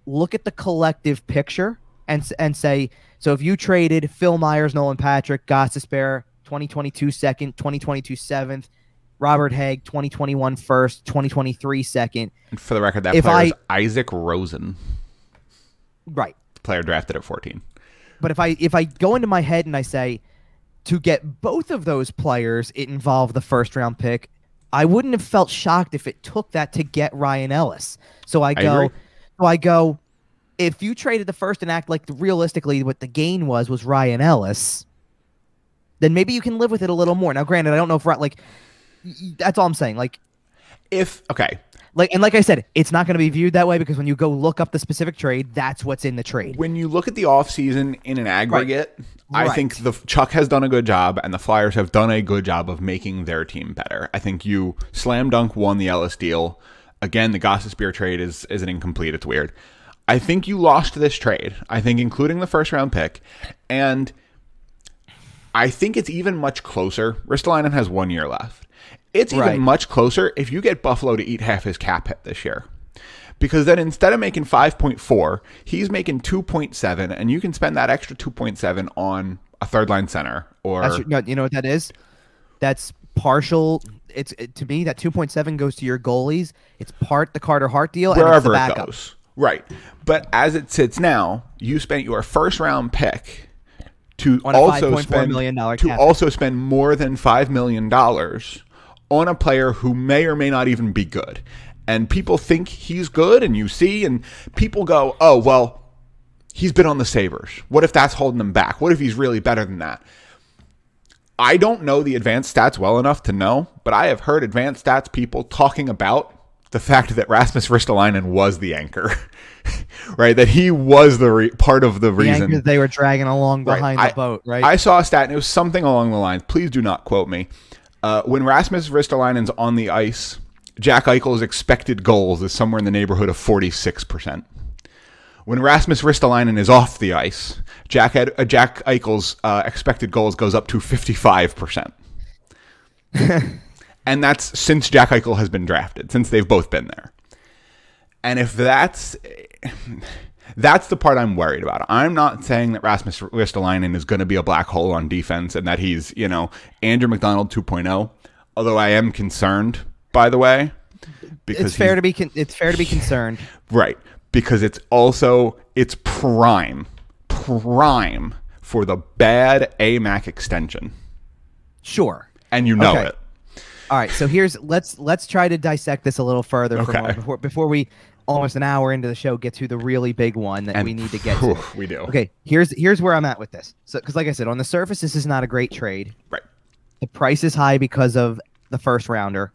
look at the collective picture and and say, so if you traded Phil Myers, Nolan Patrick, Gostisbehere, 2022 second, 2022 seventh, Robert Hagg, 2021 first, 2023 second, And for the record, that If player I- is Isak Rosén, right. player drafted at 14. But if I if I go into my head and I say to get both of those players, it involved the first round pick. I wouldn't have felt shocked if it took that to get Ryan Ellis. So I go, agree. so I go. If you traded the first and act like realistically what the gain was was Ryan Ellis, then maybe you can live with it a little more. Now, granted, I don't know if like that's all I'm saying. Like If okay, like and like I said, it's not going to be viewed that way because when you go look up the specific trade, that's what's in the trade. when you look at the offseason in an aggregate, I Right. think the Chuck has done a good job and the Flyers have done a good job of making their team better. I think you slam dunk won the Ellis deal. Again, the Gostisbehere trade is is an incomplete. It's weird. I think you lost this trade. I think including the first round pick and I think it's even much closer. Ristolainen has one year left. It's even Right. much closer if you get Buffalo to eat half his cap hit this year. Because then instead of making 5.4, he's making 2.7, and you can spend that extra 2.7 on a third line center or your, no, you know what that is? That's partial. It's it, to me that 2.7 goes to your goalies. It's part the Carter Hart deal and it's the wherever it goes. Right. But as it sits now, you spent your first round pick to On also $5.4 spend million dollar to cap. also spend more than five million dollars on a player who may or may not even be good. And people think he's good, and you see, and people go, "Oh, well, he's been on the Sabres. What if that's holding him back? What if he's really better than that?" I don't know the advanced stats well enough to know, but I have heard advanced stats people talking about the fact that Rasmus Ristolainen was the anchor, right? That he was the re- part of the The reason. they were dragging along Right. behind I- the boat, right? I saw a stat, and it was something along the lines. Please do not quote me. Uh, when Rasmus Ristolainen's on the ice, Jack Eichel's expected goals is somewhere in the neighborhood of forty six percent. When Rasmus Ristolainen is off the ice, Jack Ed, uh, Jack Eichel's uh, expected goals goes up to fifty five percent. And that's since Jack Eichel has been drafted, since they've both been there. And if that's that's the part I'm worried about. I'm not saying that Rasmus Ristolainen is going to be a black hole on defense and that he's, you know, Andrew MacDonald 2.0. Although I am concerned, by the way, because it's fair to be con- it's fair to be concerned. right because it's also it's prime prime for the bad AMAC extension, Sure. and you know Okay. it. All right, so here's let's let's try to dissect this a little further Okay. before before we almost an hour into the show get to the really big one that And we need to get whew, to. we do. Okay, here's here's where I'm at with this. So, because like I said, on the surface, this is not a great trade. Right. The price is high because of the first rounder.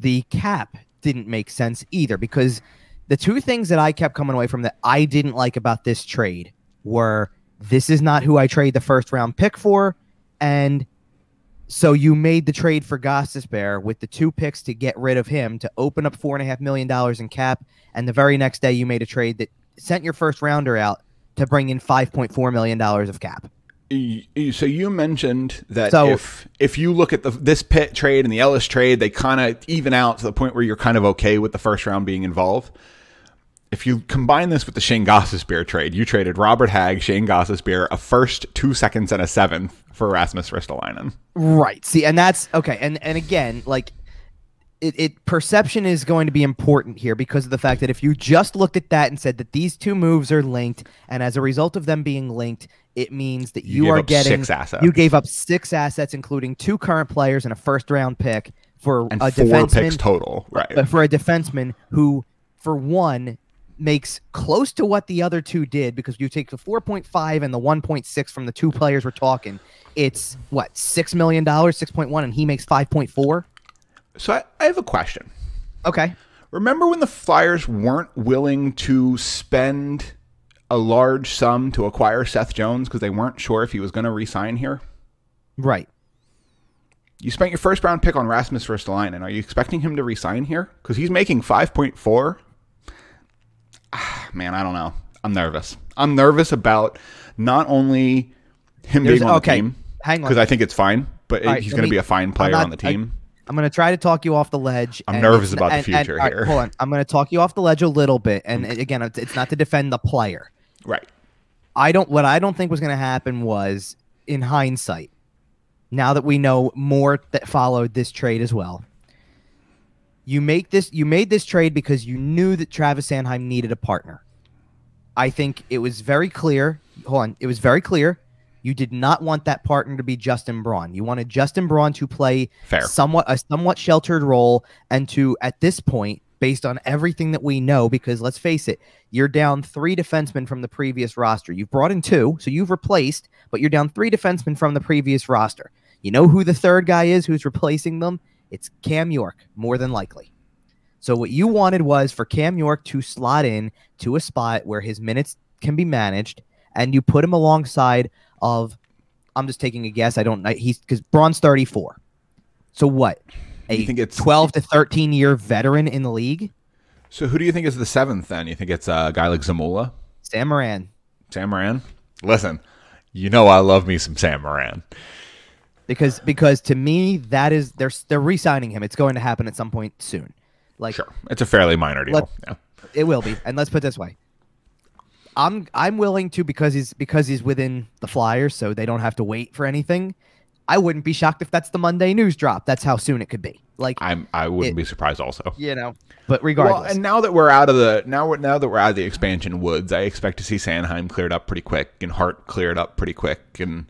The cap didn't make sense either because the two things that I kept coming away from that I didn't like about this trade were this is not who I trade the first round pick for, and so you made the trade for Bear with the two picks to get rid of him to open up four and a half million dollars in cap, and the very next day you made a trade that sent your first rounder out to bring in five point four million dollars of cap. So you mentioned that so, if if you look at the this pit trade and the Ellis trade, they kind of even out to the point where you're kind of okay with the first round being involved. If you combine this with the Shayne Gostisbehere trade, you traded Robert Hagg, Shayne Gostisbehere, a first, two seconds, and a seventh for Rasmus Ristolainen. Right. See, and that's okay. And and again, like it, it, perception is going to be important here because of the fact that if you just looked at that and said that these two moves are linked, and as a result of them being linked, it means that you, you are getting six assets. You gave up six assets, including two current players and a first round pick for and a four defenseman, picks total, right? But For a defenseman who, for one, makes close to what the other two did because you take the 4.5 and the 1.6 from the two players we're talking. It's what six million dollars, six point one, and he makes five point four. So I, I have a question. Okay. Remember when the Flyers weren't willing to spend a large sum to acquire Seth Jones because they weren't sure if he was going to resign here? Right. You spent your first round pick on Rasmus Ristolainen. Are you expecting him to resign here? Because he's making 5.4. Ah, man, I don't know. I'm nervous. I'm nervous about not only him There's, being on okay, the team. Hang on. Because I think it's fine, but right, he's going to be a fine player not, on the team. I'm going to try to talk you off the ledge. I'm nervous about and, the future and, here. hold on. I'm going to talk you off the ledge a little bit. And again, it's not to defend the player. Right. I don't, what I don't think was going to happen was in hindsight, now that we know more that followed this trade as well, you make this, you made this trade because you knew that Travis Sanheim needed a partner. I think it was very clear. Hold on. It was very clear you did not want that partner to be Justin Braun. You wanted Justin Braun to play Fair. somewhat a somewhat sheltered role and to at this point based on everything that we know because let's face it, you're down 3 defensemen from the previous roster. You've brought in 2, so you've replaced, but you're down 3 defensemen from the previous roster. You know who the third guy is who's replacing them? It's Cam York, more than likely. So what you wanted was for Cam York to slot in to a spot where his minutes can be managed and you put him alongside of I'm just taking a guess. I don't know. He's because Braun's 34. So what? A you think it's 12 to 13 year veteran in the league? So who do you think is the seventh then? You think it's a guy like Zamula? Sam Morin. Sam Morin? Listen, you know I love me some Sam Morin. Because because to me that is they're they're re-signing him. It's going to happen at some point soon. Like sure, it's a fairly minor deal. Yeah. It will be, and let's put it this way: I'm I'm willing to because he's because he's within the Flyers, so they don't have to wait for anything. I wouldn't be shocked if that's the Monday news drop. That's how soon it could be. Like I'm, I wouldn't it, be surprised also. You know, but regardless. Well, and now that we're out of the now now that we're out of the expansion woods, I expect to see Sanheim cleared up pretty quick and Hart cleared up pretty quick, and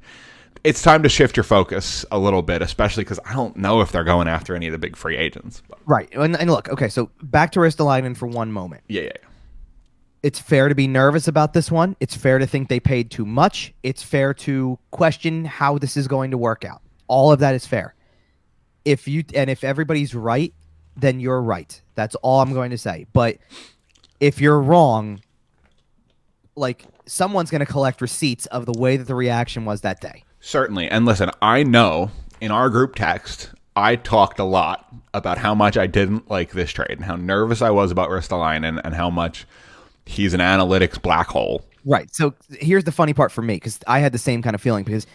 it's time to shift your focus a little bit, especially because I don't know if they're going after any of the big free agents. But. Right, and, and look, okay, so back to Ristolainen for one moment. Yeah, yeah. yeah it's fair to be nervous about this one. It's fair to think they paid too much. It's fair to question how this is going to work out. All of that is fair. If you and if everybody's right, then you're right. That's all I'm going to say. But if you're wrong, like someone's going to collect receipts of the way that the reaction was that day. Certainly. And listen, I know in our group text, I talked a lot about how much I didn't like this trade and how nervous I was about Ristolainen and, and how much he's an analytics black hole. Right. So here's the funny part for me because I had the same kind of feeling because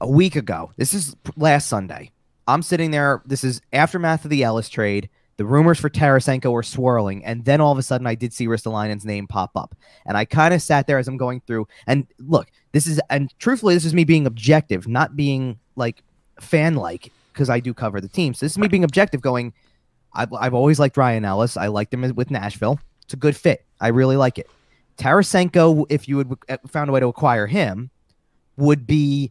a week ago, this is last Sunday, I'm sitting there. This is aftermath of the Ellis trade. The rumors for Tarasenko were swirling, and then all of a sudden, I did see Ristolainen's name pop up, and I kind of sat there as I'm going through. And look, this is and truthfully, this is me being objective, not being like fan like because I do cover the team. So this is me being objective, going. I've, I've always liked Ryan Ellis. I liked him with Nashville. It's a good fit. I really like it. Tarasenko, if you had uh, found a way to acquire him, would be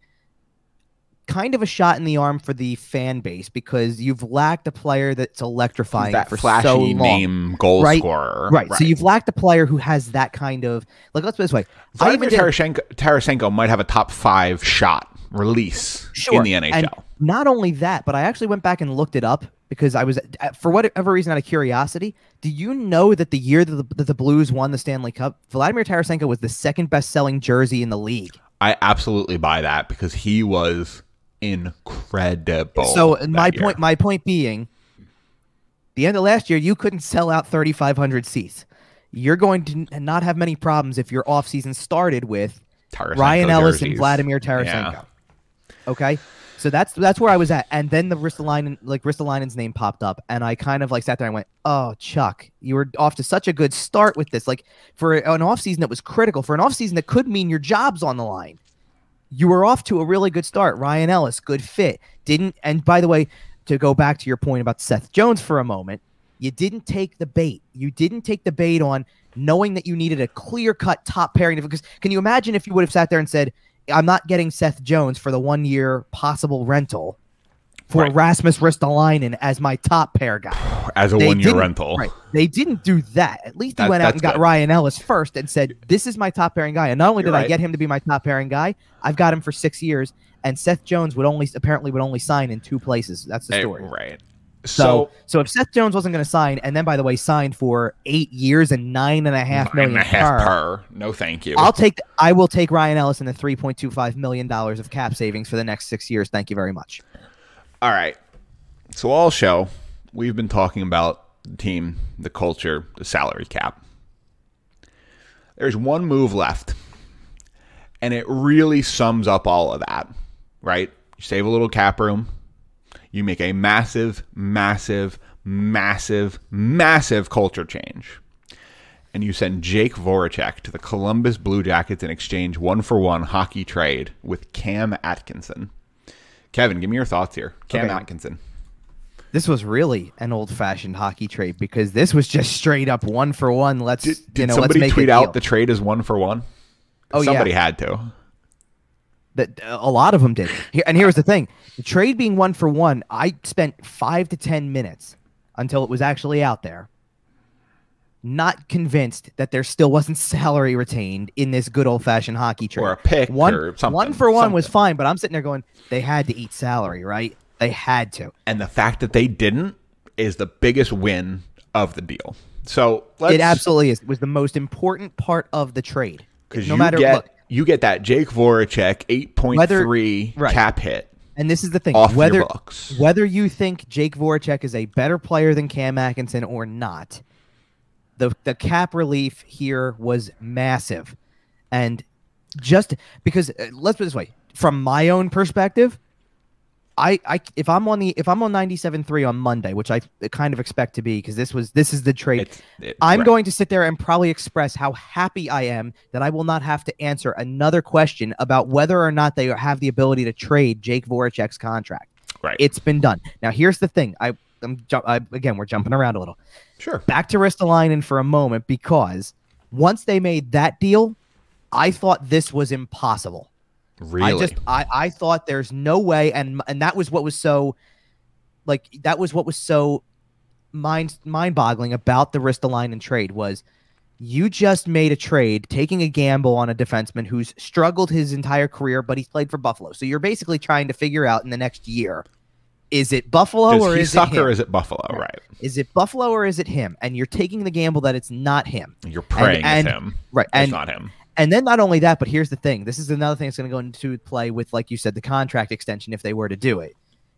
kind of a shot in the arm for the fan base because you've lacked a player that's electrifying that for flashy so long. name goal right? scorer. Right. right. So you've lacked a player who has that kind of like let's put it this way. Vladimir Tarasenko, Tarasenko might have a top five shot release sure. in the NHL. And, Not only that, but I actually went back and looked it up because I was, for whatever reason, out of curiosity. Do you know that the year that the, that the Blues won the Stanley Cup, Vladimir Tarasenko was the second best-selling jersey in the league? I absolutely buy that because he was incredible. So my year. point, my point being, the end of last year, you couldn't sell out 3,500 seats. You're going to not have many problems if your offseason started with Tarasenko Ryan Ellis and jerseys. Vladimir Yeah. Tarasenko. Okay, so that's that's where I was at, and then the Ristolainen, like Ristolainen's name popped up, and I kind of like sat there and went, "Oh, Chuck, you were off to such a good start with this. Like for an offseason that was critical, for an offseason that could mean your job's on the line, you were off to a really good start. Ryan Ellis, good fit. Didn't and by the way, to go back to your point about Seth Jones for a moment, you didn't take the bait. You didn't take the bait on knowing that you needed a clear cut top pairing. Because can you imagine if you would have sat there and said, I'm not getting Seth Jones for the one year possible rental for Right. Rasmus Ristolainen as my top pair guy. as a They one year rental. Right. They didn't do that. At least he That- went out and got good. Ryan Ellis first and said, This is my top pairing guy. And not only You're did I get him to be my top pairing guy, I've got him for six years. And Seth Jones would only apparently would only sign in two places. That's the story. right. So, So, so if Seth Jones wasn't going to sign, and then by the way, signed for eight years and nine and a half nine and a half per, per. No, thank you. I'll take. I will take Ryan Ellis and the three point two five million dollars of cap savings for the next six years. Thank you very much. All right. So all show, we've been talking about the team, the culture, the salary cap. There's one move left, and it really sums up all of that, right? You save a little cap room. You make a massive, massive, massive, massive culture change. And you send Jake Voracek to the Columbus Blue Jackets in exchange one for one hockey trade with Cam Atkinson. Kevin, give me your thoughts here. Cam Okay. Atkinson. This was really an old fashioned hockey trade because this was just straight up one for one. Let's Did, you did know let's somebody make tweet out the trade is one for one? Oh, yeah. somebody had to. that uh, a lot of them did. Here, and here's the thing: the trade being one for one, I spent five to ten minutes until it was actually out there, not convinced that there still wasn't salary retained in this good old fashioned hockey trade. Or a pick one, or something, One for one was fine, but I'm sitting there going, they had to eat salary, right? They had to. And the fact that they didn't is the biggest win of the deal. So let's, it absolutely is. It was the most important part of the trade. because No you matter get look, you get that Jake Voracek eight point three right. cap hit and this is the thing: off whether whether you think Jake Voracek is a better player than Cam Atkinson or not, the the cap relief here was massive, and just because uh, let's put it this way, from my own perspective, I, I if I'm on the if I'm on 97.3 on Monday, which I kind of expect to be because this was this is the trade. It- I'm right. going to sit there and probably express how happy I am that I will not have to answer another question about whether or not they have the ability to trade Jake Voracek's contract. right. It's been done. Now, here's the thing. I, I'm I, again, we're jumping around a little. sure. Back to Ristolainen for a moment because once they made that deal, I thought this was impossible. Really, I just I, I thought there's no way and and that was what was so like that was what was so mind mind boggling about the Ristolainen trade was you just made a trade taking a gamble on a defenseman who's struggled his entire career but he's played for Buffalo. So you're basically trying to figure out in the next year is it Buffalo Does or is suck it him? or is it Buffalo? Right. Right. is it Buffalo or is it him? And you're taking the gamble that it's not him. You're praying and- it's him. Right. it's not him. and then not only that, but here's the thing. This is another thing that's going to go into play with, like you said, the contract extension if they were to do it.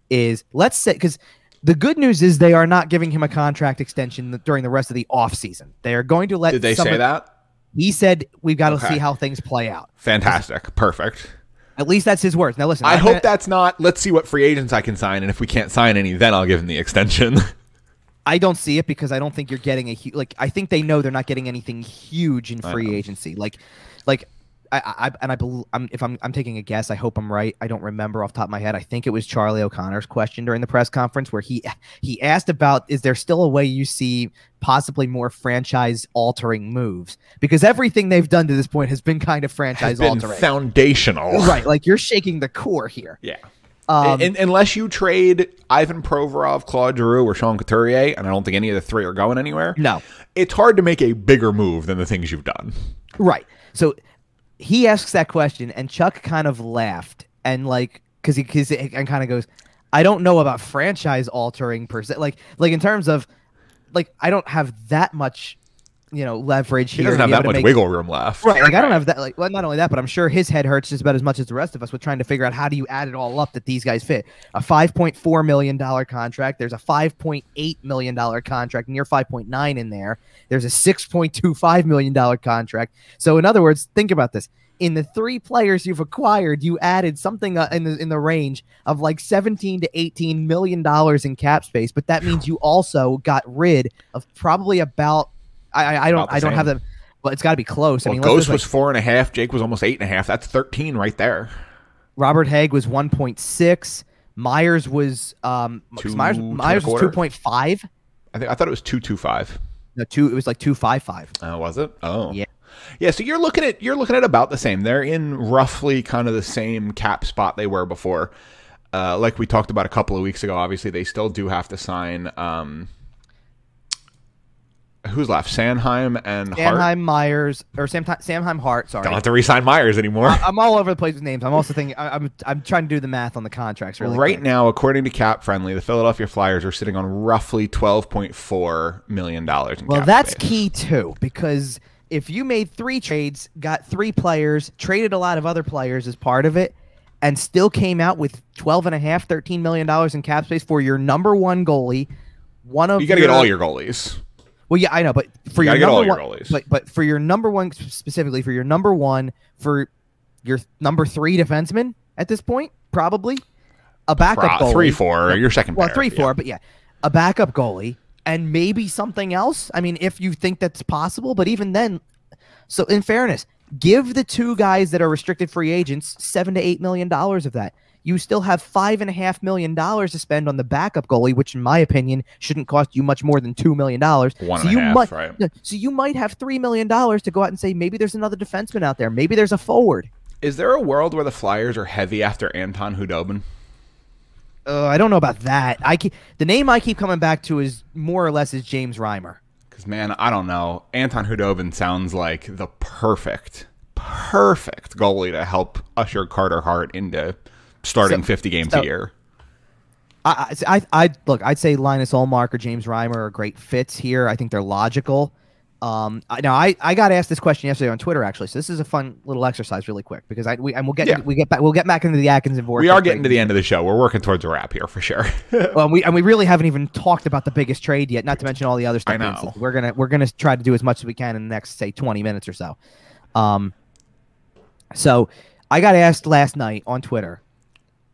Is let's say because the good news is they are not giving him a contract extension during the rest of the offseason. They are going to let. Did they say that? He said we've got to Okay. see how things play out. Fantastic. Perfect. At least that's his words. Now listen, I I'm hope that's not. Let's see what free agents I can sign, and if we can't sign any, then I'll give him the extension. I don't see it because I don't think you're getting a hu- like. I think they know they're not getting anything huge in free agency. Like, like. I, I and I believe I'm, if I'm I'm taking a guess. I hope I'm right. I don't remember off the top of my head. I think it was Charlie O'Connor's question during the press conference where he he asked about is there still a way you see possibly more franchise altering moves because everything they've done to this point has been kind of franchise been altering. foundational. right, like you're shaking the core here. Yeah. Um, Un- unless you trade Ivan Provorov, Claude Giroux, or Sean Couturier, and I don't think any of the three are going anywhere. no, It's hard to make a bigger move than the things you've done. Right. So he asks that question, and Chuck kind of laughed and like because he cause and kind of goes, I don't know about franchise altering per se. Like like in terms of like I don't have that much you know leverage He here. doesn't have that much make- wiggle room left. Right, like I don't have that. Like, well, not only that, but I'm sure his head hurts just about as much as the rest of us with trying to figure out how do you add it all up that these guys fit. A 5.4 million dollar contract. There's a 5.8 million dollar contract, near 5.9 in there. There's a 6.25 million dollar contract. So in other words, think about this. In the three players you've acquired, you added something uh, in the in the range of like 17 to 18 million dollars in cap space. But that means you also got rid of probably about I I, don't I don't same. have the well, it's got to be close. I mean, Ghost like, was four and a half. Jake was almost eight and a half. That's thirteen right there. Robert Hagg was 1.6. Myers was um Two- Myers two Myers was 2.5. I think I thought it was two two five. No, two. It was like 2.55. Oh, was it? Oh, Yeah. yeah. So you're looking at you're looking at about the same. They're in roughly kind of the same cap spot they were before. Uh, like we talked about a couple of weeks ago. Obviously, they still do have to sign. Um, who's left? Sanheim and Hart. Sanheim Myers or Sam Sanheim Hart. Sorry. Don't have to resign Myers anymore. I'm all over the place with names. I'm also thinking. I, I'm I'm trying to do the math on the contracts really. right quick. now, according to Cap Friendly, the Philadelphia Flyers are sitting on roughly twelve point four million dollars. Well, cap that's space. key too because if you made three trades, got three players, traded a lot of other players as part of it, and still came out with 12 and a half, 13 million dollars in cap space for your number one goalie, one of You got to get all your goalies. Well, yeah, I know, but for You your number all your one, goalies. but but for your number one specifically for your number one for your number three defenseman at this point, probably a backup Pro- goalie, three, four. Your second. well, pair, three, yeah. four, but yeah, a backup goalie and maybe something else. I mean, if you think that's possible, but even then, so in fairness, give the two guys that are restricted free agents seven to eight million dollars of that. You still have five and a half million dollars to spend on the backup goalie, which, in my opinion, shouldn't cost you much more than two million dollars. One so you half, might, right? so you might have three million dollars to go out and say maybe there's another defenseman out there, maybe there's a forward. Is there a world where the Flyers are heavy after Anton Khudobin? Uh, I don't know about that. I keep, the name I keep coming back to is more or less is James Reimer. Because man, I don't know. Anton Khudobin sounds like the perfect, perfect goalie to help usher Carter Hart into starting So- 50 games so- a year. I, I, I, look. I'd say Linus Ullmark or James Reimer are great fits here. I think they're logical. Um, I, now I, I got asked this question yesterday on Twitter actually, so this is a fun little exercise, really quick, because I we and we'll get Yeah. we get back we'll get back into the Atkinson Voracek. We are getting to the end of the show. We're working towards a wrap here for sure. well, we and we really haven't even talked about the biggest trade yet, not to mention all the other stuff. I know. We're gonna we're gonna try to do as much as we can in the next say twenty minutes or so. Um, so I got asked last night on Twitter,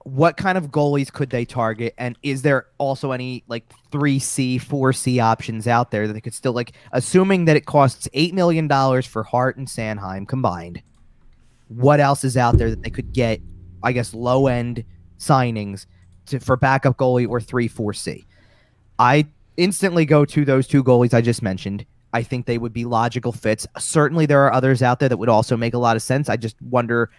what kind of goalies could they target, and is there also any like three C, four C options out there that they could still like, assuming that it costs eight million dollars for Hart and Sanheim combined. What else is out there that they could get? I guess low end signings to, for backup goalie or three, four C. I instantly go to those two goalies I just mentioned. I think they would be logical fits. Certainly, there are others out there that would also make a lot of sense. I just wonder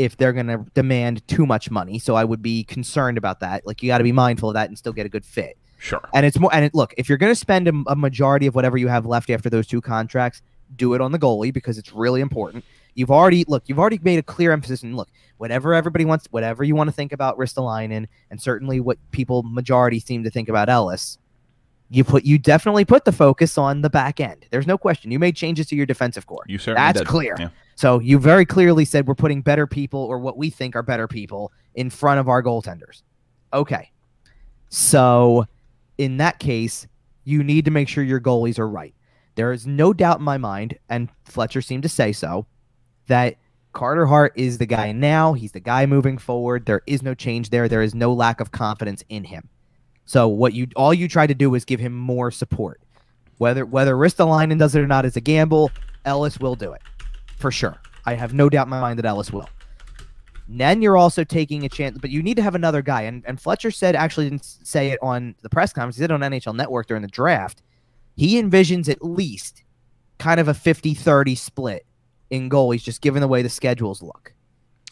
if they're going to demand too much money. So I would be concerned about that. Like you got to be mindful of that and still get a good fit. sure. And it's more. And it, look, if you're going to spend a, a majority of whatever you have left after those two contracts, do it on the goalie because it's really important. You've already look. You've already made a clear emphasis. And look, whatever everybody wants, whatever you want to think about Ristolainen, and certainly what people majority seem to think about Ellis. You put you definitely put the focus on the back end. There's no question. You made changes to your defensive core. You certainly That's did. clear. Yeah. So you very clearly said we're putting better people or what we think are better people in front of our goaltenders. Okay. So in that case, you need to make sure your goalies are right. There is no doubt in my mind, and Fletcher seemed to say so, that Carter Hart is the guy now. He's the guy moving forward. There is no change there. There is no lack of confidence in him. So what you all you try to do is give him more support. Whether whether Ristolainen does it or not is a gamble. Ellis will do it for sure. I have no doubt in my mind that Ellis will. Then you're also taking a chance, but you need to have another guy. And, and Fletcher said, actually didn't say it on the press conference, he did it on NHL Network during the draft. He envisions at least kind of a 50 30 split in goalies, just given the way the schedules look.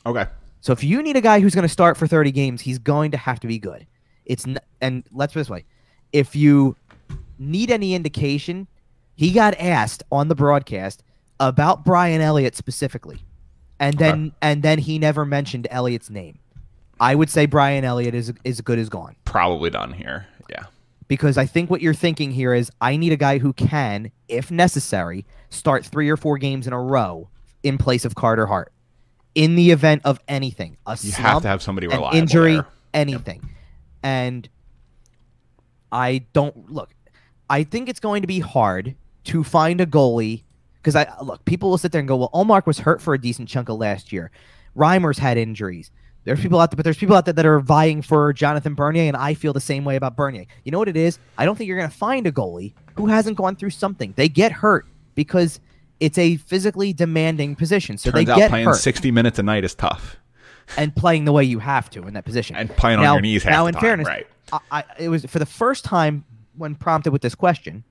Okay. So if you need a guy who's going to start for 30 games, he's going to have to be good. It's n- and let's put it this way: if you need any indication, he got asked on the broadcast about Brian Elliott specifically, and then and then he never mentioned Elliott's name. I would say Brian Elliott is is good as gone Probably done here. Yeah. because I think what you're thinking here is I need a guy who can, if necessary, start three or four games in a row in place of Carter Hart in the event of anything, a You slump, have to have somebody an reliable. injury, there. anything. And I don't look. I think it's going to be hard to find a goalie because I uh, look. People will sit there and go, "Well, Ullmark was hurt for a decent chunk of last year. Reimer's had injuries. There's people out there, but there's people out there that are vying for Jonathan Bernier, and I feel the same way about Bernier. You know what it is? I don't think you're going to find a goalie who hasn't gone through something. They get hurt because it's a physically demanding position, so Turns they out get playing hurt 60 minutes a night is tough. and playing the way you have to in that position. And playing now, on your knees half now, the in time, fairness, right? I, I, it was for the first time when prompted with this question.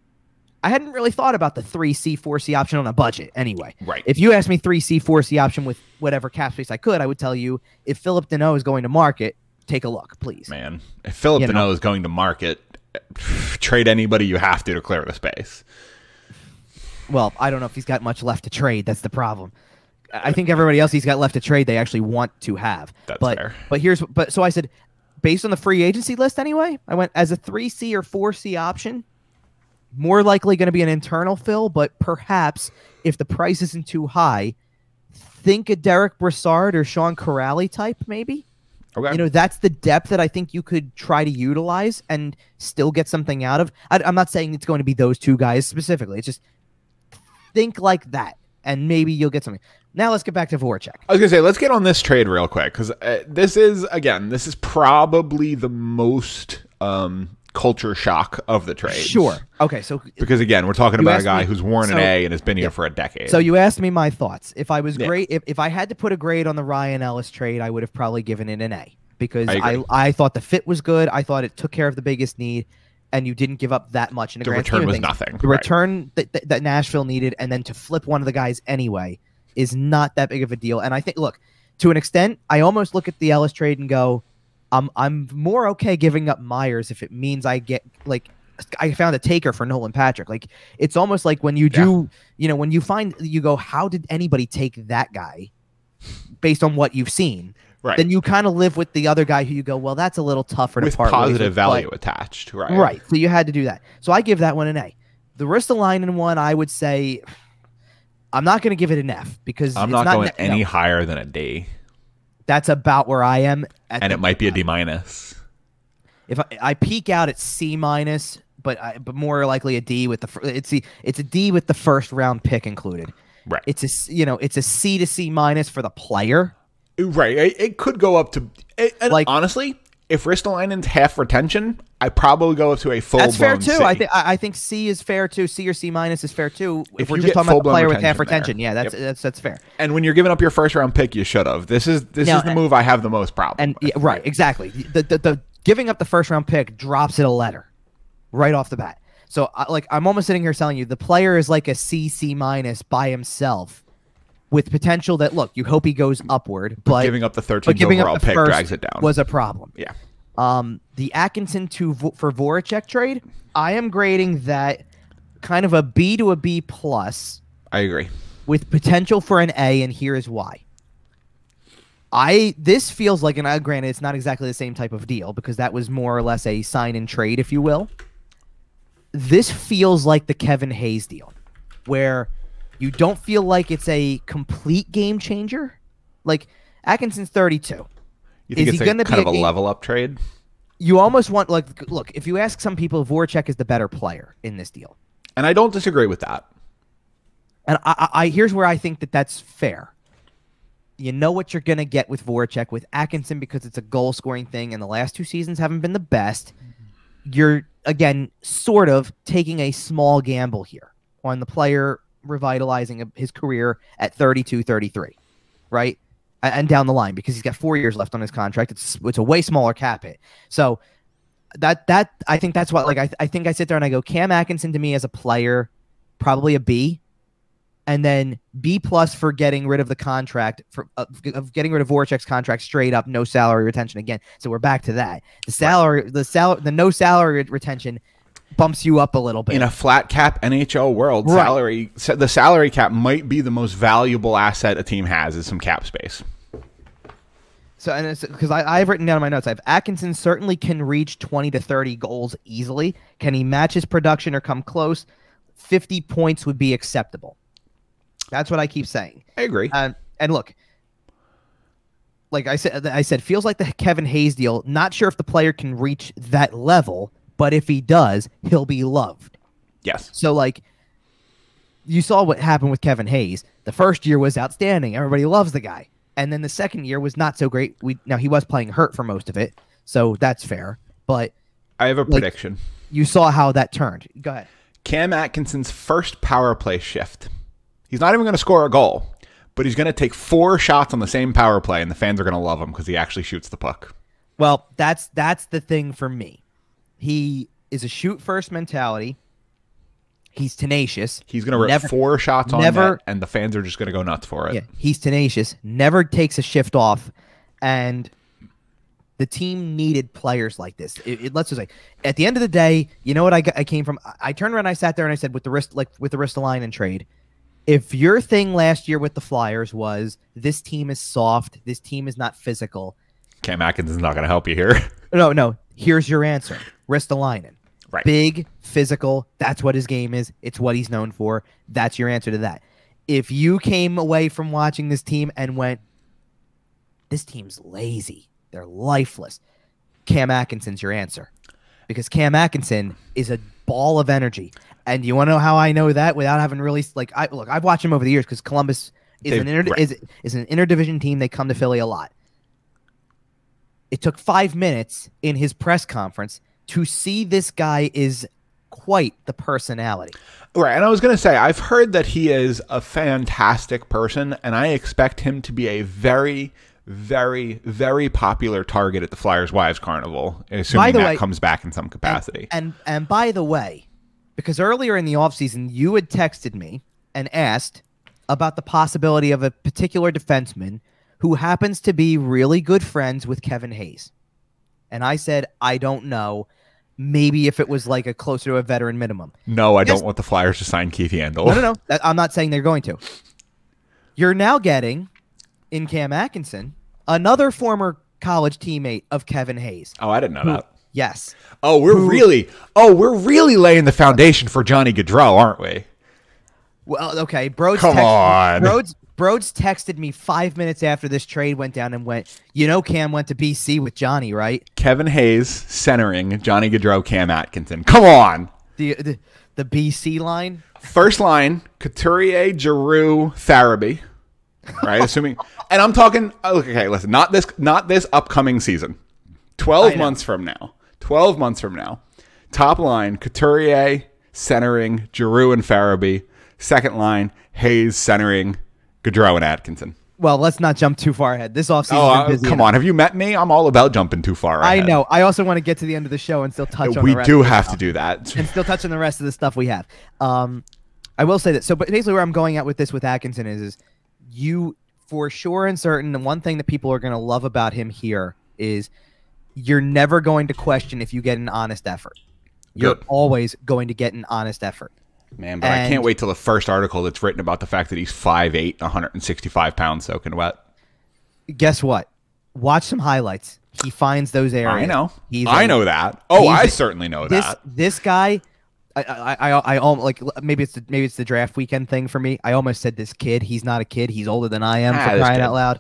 I hadn't really thought about the three C four C option on a budget. Anyway, Right. if you asked me three C four C option with whatever cap space I could, I would tell you if Phillip Danault is going to market, take a look, please. Man, if Philip You know. Is going to market, trade anybody you have to to clear the space. Well, I don't know if he's got much left to trade. That's the problem. I think everybody else he's got left to trade, they actually want to have. That's but, fair. But here's but so I said, based on the free agency list anyway, I went as a three C or four C option. More likely going to be an internal fill, but perhaps if the price isn't too high, think a Derek Brassard or Sean Kuraly type, maybe. Okay. You know, that's the depth that I think you could try to utilize and still get something out of. I, I'm not saying it's going to be those two guys specifically. It's just think like that, and maybe you'll get something. Now let's get back to Voracek. I was gonna say, let's get on this trade real quick because uh, this is again, this is probably the most um, culture shock of the trade. Sure. Okay. So, Because again, we're talking about a guy me- who's worn an A and has been here yeah. for a decade. so you asked me my thoughts. If I was Yeah. great, if, if I had to put a grade on the Ryan Ellis trade, I would have probably given it an A because I I. I, thought the fit was good. I thought it took care of the biggest need, and you didn't give up that much in the, the return was things. nothing. The Right. return that, that, that Nashville needed, and then to flip one of the guys anyway, is not that big of a deal. And I think, look, to an extent, I almost look at the Ellis trade and go, I'm I'm more okay giving up Myers if it means I get like I found a taker for Nolan Patrick. Like it's almost like when you do, you know, when you find you go, how did anybody take that guy based on what you've seen? Right. Then you kind of live with the other guy who you go, well, that's a little tougher with to part positive with, but- value attached. Right. Right. So you had to do that. So I give that one an A. The Ristolainen one, I would say, I'm not going to give it an F because I'm it's not, going any no, higher than a D, that's about where I am. At and it might be a D minus. if I, I peak out at C minus, but I, but more likely a D with the it's the it's a D with the first round pick included. Right. It's a you know it's a C to C minus for the player. Right. It, it could go up to it, and Like- honestly, if Ristolainen's half retention, I probably go up to a full. That's fair too. C. I think I think C is fair too. C or C minus is fair too. If, If we're just talking about the player with half retention there. yeah, that's Yep. that's that's fair. And when you're giving up your first round pick, you should have. This is this Now, is the move I have the most problem. And with. yeah, right, exactly. The, the the giving up the first round pick drops it a letter right off the bat. So I, like I'm almost sitting here telling you the player is like a C C minus by himself with potential that look you hope he goes upward, but giving up the 13th but giving overall up the pick drags it down. was a problem. yeah. Um, the Atkinson to for Voracek trade, I am grading that kind of a B to a B plus I agree. with potential for an A, and here is why. I this feels like, and I granted it's not exactly the same type of deal because that was more or less a sign and trade, if you will. This feels like the Kevin Hayes deal, where you don't feel like it's a complete game changer. Like Atkinson's thirty-two. You think Is it's he gonna kind be of a game- level up trade? You almost want like look if you ask some people, Voracek is the better player in this deal. And I don't disagree with that. And I, I, I here's where I think that that's fair. You know what you're gonna get with Voracek with Atkinson because it's a goal scoring thing, and the last two seasons haven't been the best. You're again sort of taking a small gamble here on the player revitalizing his career at 32, 33, right? And down the line because he's got four years left on his contract. It's it's a way smaller cap hit. So that that I think that's what like I I think I sit there and I go Cam Atkinson to me as a player probably a B and then B plus for getting rid of the contract for uh, of getting rid of Voracek's contract straight up, no salary retention again. So we're back to that. The salary, the salary, the no salary retention bumps you up a little bit. In a flat cap NHL world, Right. salary the salary cap might be the most valuable asset a team has is some cap space. So and it's because I've written down in my notes. I have Atkinson certainly can reach 20 to 30 goals easily. Can he match his production or come close? 50 points would be acceptable. That's what I keep saying. I agree. Um, and look, like I said, I said feels like the Kevin Hayes deal. Not sure if the player can reach that level, but if he does, he'll be loved. yes. So like, you saw what happened with Kevin Hayes. The first year was outstanding. Everybody loves the guy, and then the second year was not so great. We now he was playing hurt for most of it, so that's fair. But I have a Like- prediction. you saw how that turned. Go ahead. Cam Atkinson's first power play shift. He's not even going to score a goal, but he's going to take four shots on the same power play, and the fans are going to love him because he actually shoots the puck. Well, that's that's the thing for me. He is a shoot first mentality. He's tenacious. He's going to rip Never- four shots on never- net, and the fans are just going to go nuts for it. Yeah, he's tenacious. Never takes a shift off, and the team needed players like this. It, it- let's just say, at the end of the day, you know what I, I came from? I- I turned around, I sat there, and I said, with the wrist, like with the Ristolainen trade. If your thing last year with the Flyers was this team is soft, this team is not physical. Cam is not going to help you here. No, no. Here's your answer: Ristolainen. Right. Big, physical. That's what his game is. It's what he's known for. That's your answer to that. If you came away from watching this team and went, this team's lazy, they're lifeless, Cam Atkinson's your answer. Because Cam Atkinson is a ball of energy. And you want to know how I know that without having really like I look, I've watched him over the years because Columbus is They've- an inter- right. is, is an interdivision team. They come to Philly a lot. It took five minutes in his press conference to see this guy is quite the personality. Right, and I was going to say, I've heard that he is a fantastic person, and I expect him to be a very, very, very popular target at the Flyers Wives Carnival, assuming that way- comes back in some capacity. And and by the way, because earlier in the offseason you had texted me and asked about the possibility of a particular defenseman who happens to be really good friends with Kevin Hayes. And I said, I don't know. Maybe if it was like a closer to a veteran minimum. no, I Yes. don't want the Flyers to sign Keith Yandle. No, no, no. I'm not saying they're going to. You're now getting in Cam Atkinson another former college teammate of Kevin Hayes. Oh, I didn't know that. Yes. Oh, we're really, oh, we're really laying the foundation for Johnny Gaudreau, aren't we? Well, okay. Broads Come text- on. Broads, Broads texted me five minutes after this trade went down and went, you know, Cam went to BC with Johnny, right? Kevin Hayes centering Johnny Gaudreau, Cam Atkinson. Come on. The the, the BC line. First line, Couturier, Giroux, Farabee. Right, assuming, and I'm talking. oh, Okay, listen, not this, not this upcoming season. Twelve months from now. Twelve months from now. Top line, Couturier centering Giroux and Farabee. Second line, Hayes centering Gaudreau and Atkinson. Well, let's not jump too far ahead. This offseason. Oh, uh, come on! Have you met me? I'm all about jumping too far. Ahead. I know. I also want to get to the end of the show and still touch on We the rest do of the have stuff. to do that. and still touch on the rest of the stuff we have. Um, I will say that. So, but basically, where I'm going at with this with Atkinson is, is you for sure and certain. The one thing that people are going to love about him here is you're never going to question if you get an honest effort. You're Good. always going to get an honest effort. Man, but I can't wait till the first article that's written about the fact that he's 5'8", 165 pounds soaking wet. Guess what? Watch some highlights. He finds those areas. I know. He's I a- know that. Oh, I certainly know this that. this guy I I I, I, I almost like maybe it's the, maybe it's the draft weekend thing for me. I almost said this kid. He's not a kid. He's older than I am Ah, for crying out loud.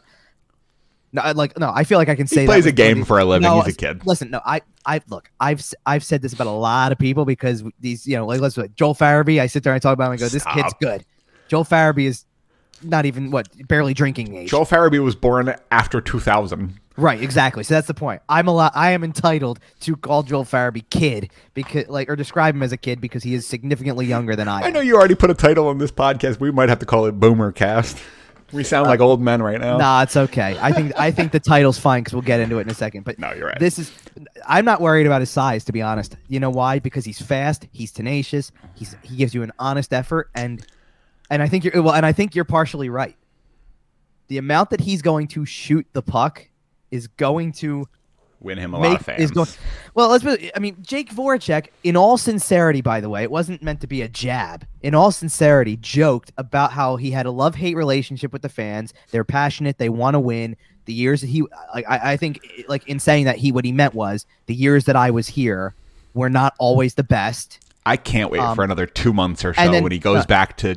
No, I, like no, I feel like I can say that He plays a game for a living. No, He's a kid. Listen, no, I I look, I've I've said this about a lot of people because these you know like let's like Joel Farabee. I sit there and talk about him and go, this kid's good. Joel Farabee is not even what barely drinking age. Joel Farabee was born after 2000. Right, exactly. So that's the point. I'm a lot. I am entitled to call Joel Farabee kid because, like, or describe him as a kid because he is significantly younger than I. I know you already put a title on this podcast. We might have to call it Boomer Cast. We sound like old men right now. Nah, it's okay. I think I think the title's fine because we'll get into it in a second. But No, you're right. This is. I'm not worried about his size, to be honest. You know why? Because he's fast. He's tenacious. He's he gives you an honest effort, and and I think you're well, and I think you're partially right. The amount that he's going to shoot the puck is going to Win him a lot of fans. is going. Well, let's. Put, I mean, Jake Voracek, in all sincerity, by the way, it wasn't meant to be a jab. In all sincerity, joked about how he had a love-hate relationship with the fans. They're passionate. They want to win. The years that he like I, I think like in saying that he what he meant was the years that I was here were not always the best. I can't wait Um, for another two months or so then- when he goes uh, back to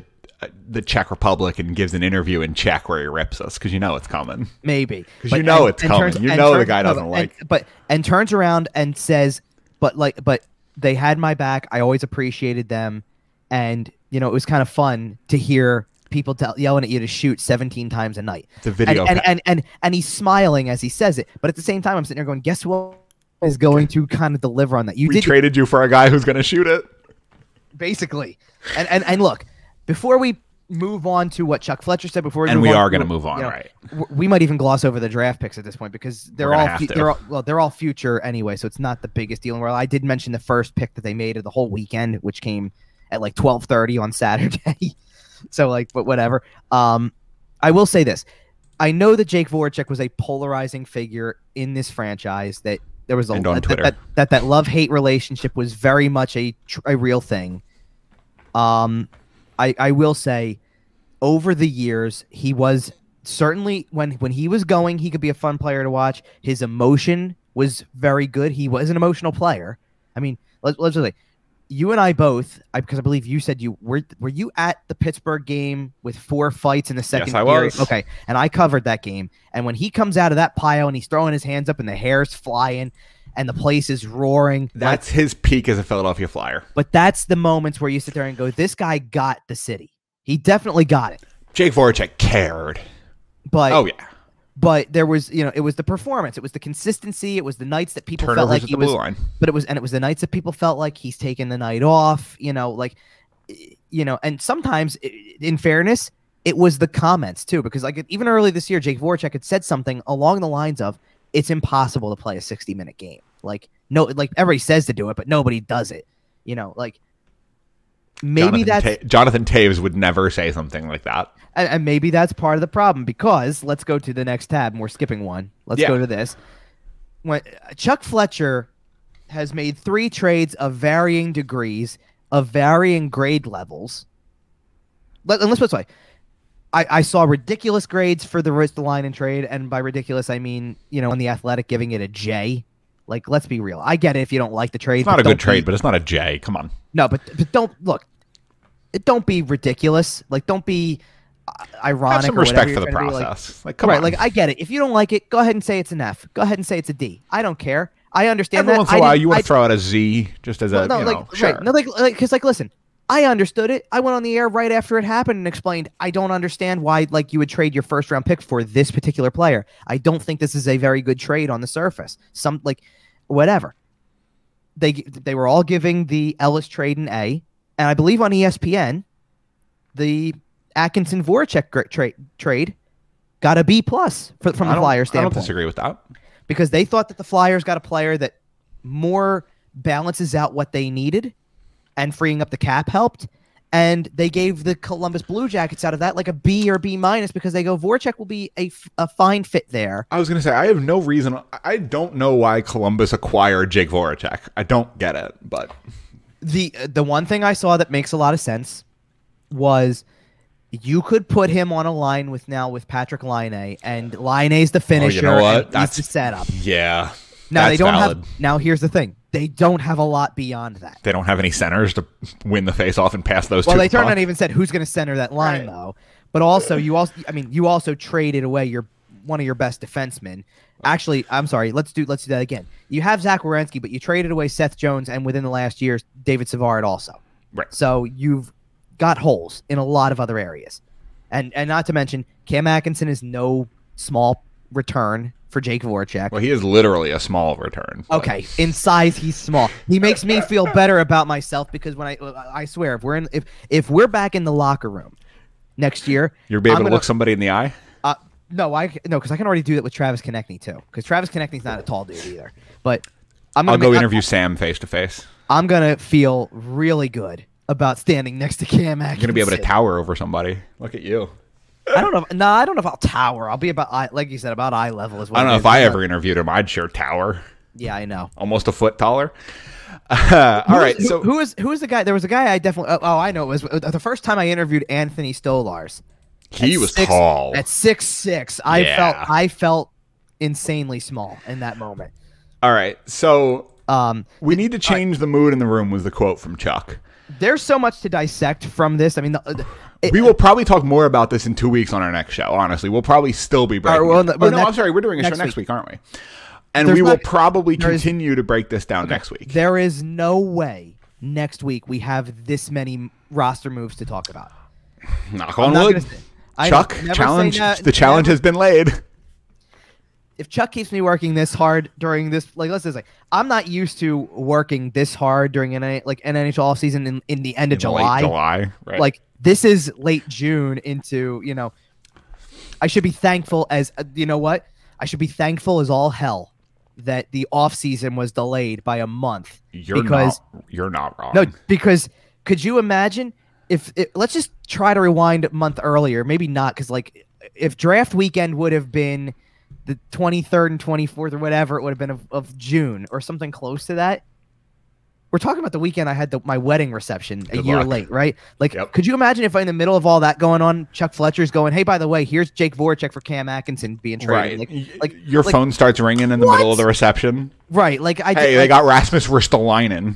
the Czech Republic and gives an interview in Czech where he rips us because you know it's coming. Maybe 'Cause But- you know and- it's and coming. You and know the guy doesn't like- but and turns around and says, "But like, but they had my back. I always appreciated them, and you know it was kind of fun to hear people tell, yelling at you to shoot 17 times a night." It's a video. and, and, and and he's smiling as he says it, but at the same time, I'm sitting there going, "Guess what?" Is going to kind of deliver on that. You we traded you for a guy who's going to shoot it. basically, and and and look, before we move on to what Chuck Fletcher said, before we And move we on are going to move on, you know, right? we might even gloss over the draft picks at this point because they're all fu- they're all, well they're all future anyway, so it's not the biggest deal in the world. I did mention the first pick that they made of the whole weekend, which came at like twelve thirty on Saturday. so like, but whatever. Um, I will say this: I know that Jake Voracek was a polarizing figure in this franchise. That there was a that, that that that love hate relationship was very much a tr- a real thing. Um, I I will say over the years he was certainly when when he was going he could be a fun player to watch his emotion was very good he was an emotional player i mean let's let's just say you and i both I, because i believe you said you were were you at the pittsburgh game with four fights in the second I period? was. okay and i covered that game and when he comes out of that pile and he's throwing his hands up and the hair's flying and the place is roaring like, That's his peak as a Philadelphia Flyer. but that's the moments where you sit there and go this guy got the city he definitely got it Jake Voracek cared. but Oh yeah, but there was you know it was the performance it was the consistency it was the nights that people felt like he the was line. but it was and it was the nights that people felt like he's taking the night off you know like eh, you know and sometimes in fairness it was the comments too because like even early this year Jake Voracek had said something along the lines of it's impossible to play a 60 minute game. Like no like everybody says to do it but nobody does it you know like maybe Jonathan that's Ta- Jonathan Toews would never say something like that. and, and maybe that's part of the problem because let's go to the next tab and we're skipping one. Let's Yeah. go to this. When chuck fletcher has made three trades of varying degrees of varying grade levels. Let, and let's put it this way I, I saw ridiculous grades for the Ristolainen trade and by ridiculous i mean you know on the athletic giving it a j like let's be real i get it if you don't like the trade It's not a good be- trade, but it's not a J. Come on. no, but but don't look. it- Don't be ridiculous. Like don't be uh, ironic. Have some or respect for the be, like- process. Like, come right, on. like I get it. If you don't like it, go ahead and say it's an F. Go ahead and say it's a D. I don't care. I understand Every that. once in a while, you want to throw out a Z just as a, no, you like know, right, sure. no, like, like, because like, listen, I understood it. I went on the air right after it happened and explained. I don't understand why, like, you would trade your first round pick for this particular player. I don't think this is a very good trade on the surface. Some like, whatever. They they were all giving the Ellis trade an A, and I believe on ESPN, the Atkinson Voracek trade trade got a B plus for, from the Flyers I don't disagree with that. because they thought that the Flyers got a player that more balances out what they needed and freeing up the cap helped. And they gave the Columbus Blue Jackets out of that like a B or B minus because they go Voracek will be a, f- a fine fit there. I was going to say, I have no reason. I don't know why Columbus acquired Jake Voracek. I don't get it, but The the one thing I saw that makes a lot of sense was you could put him on a line with now with Patrik Laine and Laine's the oh, finisher. Oh, what? and he's That's- the setup. yeah. Now they don't valid. have. Now here's the thing: they don't have a lot beyond that. They don't have any centers to win the face-off and pass those Well, two. they turned pucks. around and even said who's going to center that line Right. though. But also, you also, I mean, you also traded away your one of your best defensemen. Actually, I'm sorry. Let's do let's do that again. You have Zach Werenski, but you traded away Seth Jones, and within the last year, David Savard also. Right. So you've got holes in a lot of other areas, and and not to mention Cam Atkinson is no small return for Jake Voracek. Well, he is literally a small return. but- Okay, in size he's small. He makes me feel better about myself because when I I swear if we're in if if we're back in the locker room next year, You'll be able I'm to gonna- look somebody in the eye. uh, no, I no because I can already do that with Travis Konecny too because Travis Konecny's not a tall dude either. But I'm gonna I'll go make- interview Sam face to face. I'm, gonna feel really good about standing next to Cam Atkinson. You're gonna be able to tower over somebody. Look at you. I don't know. No, I don't know if I'll tower. I'll be about eye, like you said about eye level as well. I don't know if I ever interviewed him. I'd sure tower, Yeah, I know. almost a foot taller. all right, Who- so who is who is the guy? There was a guy I definitely. Oh, oh, I know. It was uh, the first time I interviewed Anthony Stolarz. he was six- tall. At six six, I Yeah. felt I felt insanely small in that moment. All right. So Um, we need to change the mood in the room was the quote from Chuck. there's so much to dissect from this. I mean, the, the- it- we will probably talk more about this in two weeks on our next show. Honestly, we'll probably still be breaking. well, it. the- oh, well, no, I'm sorry. We're doing a show next next week. week, aren't we? And There's we will not- probably there is- continue to break this down next week. there is no way next week we have this many roster moves to talk about. Knock on wood. gonna say- I Chuck, challenge. that- the challenge never- has been laid. if Chuck keeps me working this hard during this, like let's just like I'm not used to working this hard during an like an NHL season in, in the end of In July. July, right? Like this is late June into you know. I should be thankful as uh, you know what I should be thankful as all hell that the off season was delayed by a month. you're because- not. You're not wrong. No, because could you imagine if it, let's just try to rewind a month earlier, maybe not because like if draft weekend would have been the 23rd and 24th or whatever it would have been of, of June or something close to that. We're talking about the weekend I had the, my wedding reception a Good year luck. late, right? Like, Yep. could you imagine if in the middle of all that going on, Chuck Fletcher's going, "Hey, by the way, here's Jake Voracek for Cam Atkinson being right. traded." Like, like your like- phone starts ringing in the What? middle of the reception. right? Like, I Hey, they got Rasmus Ristolainen.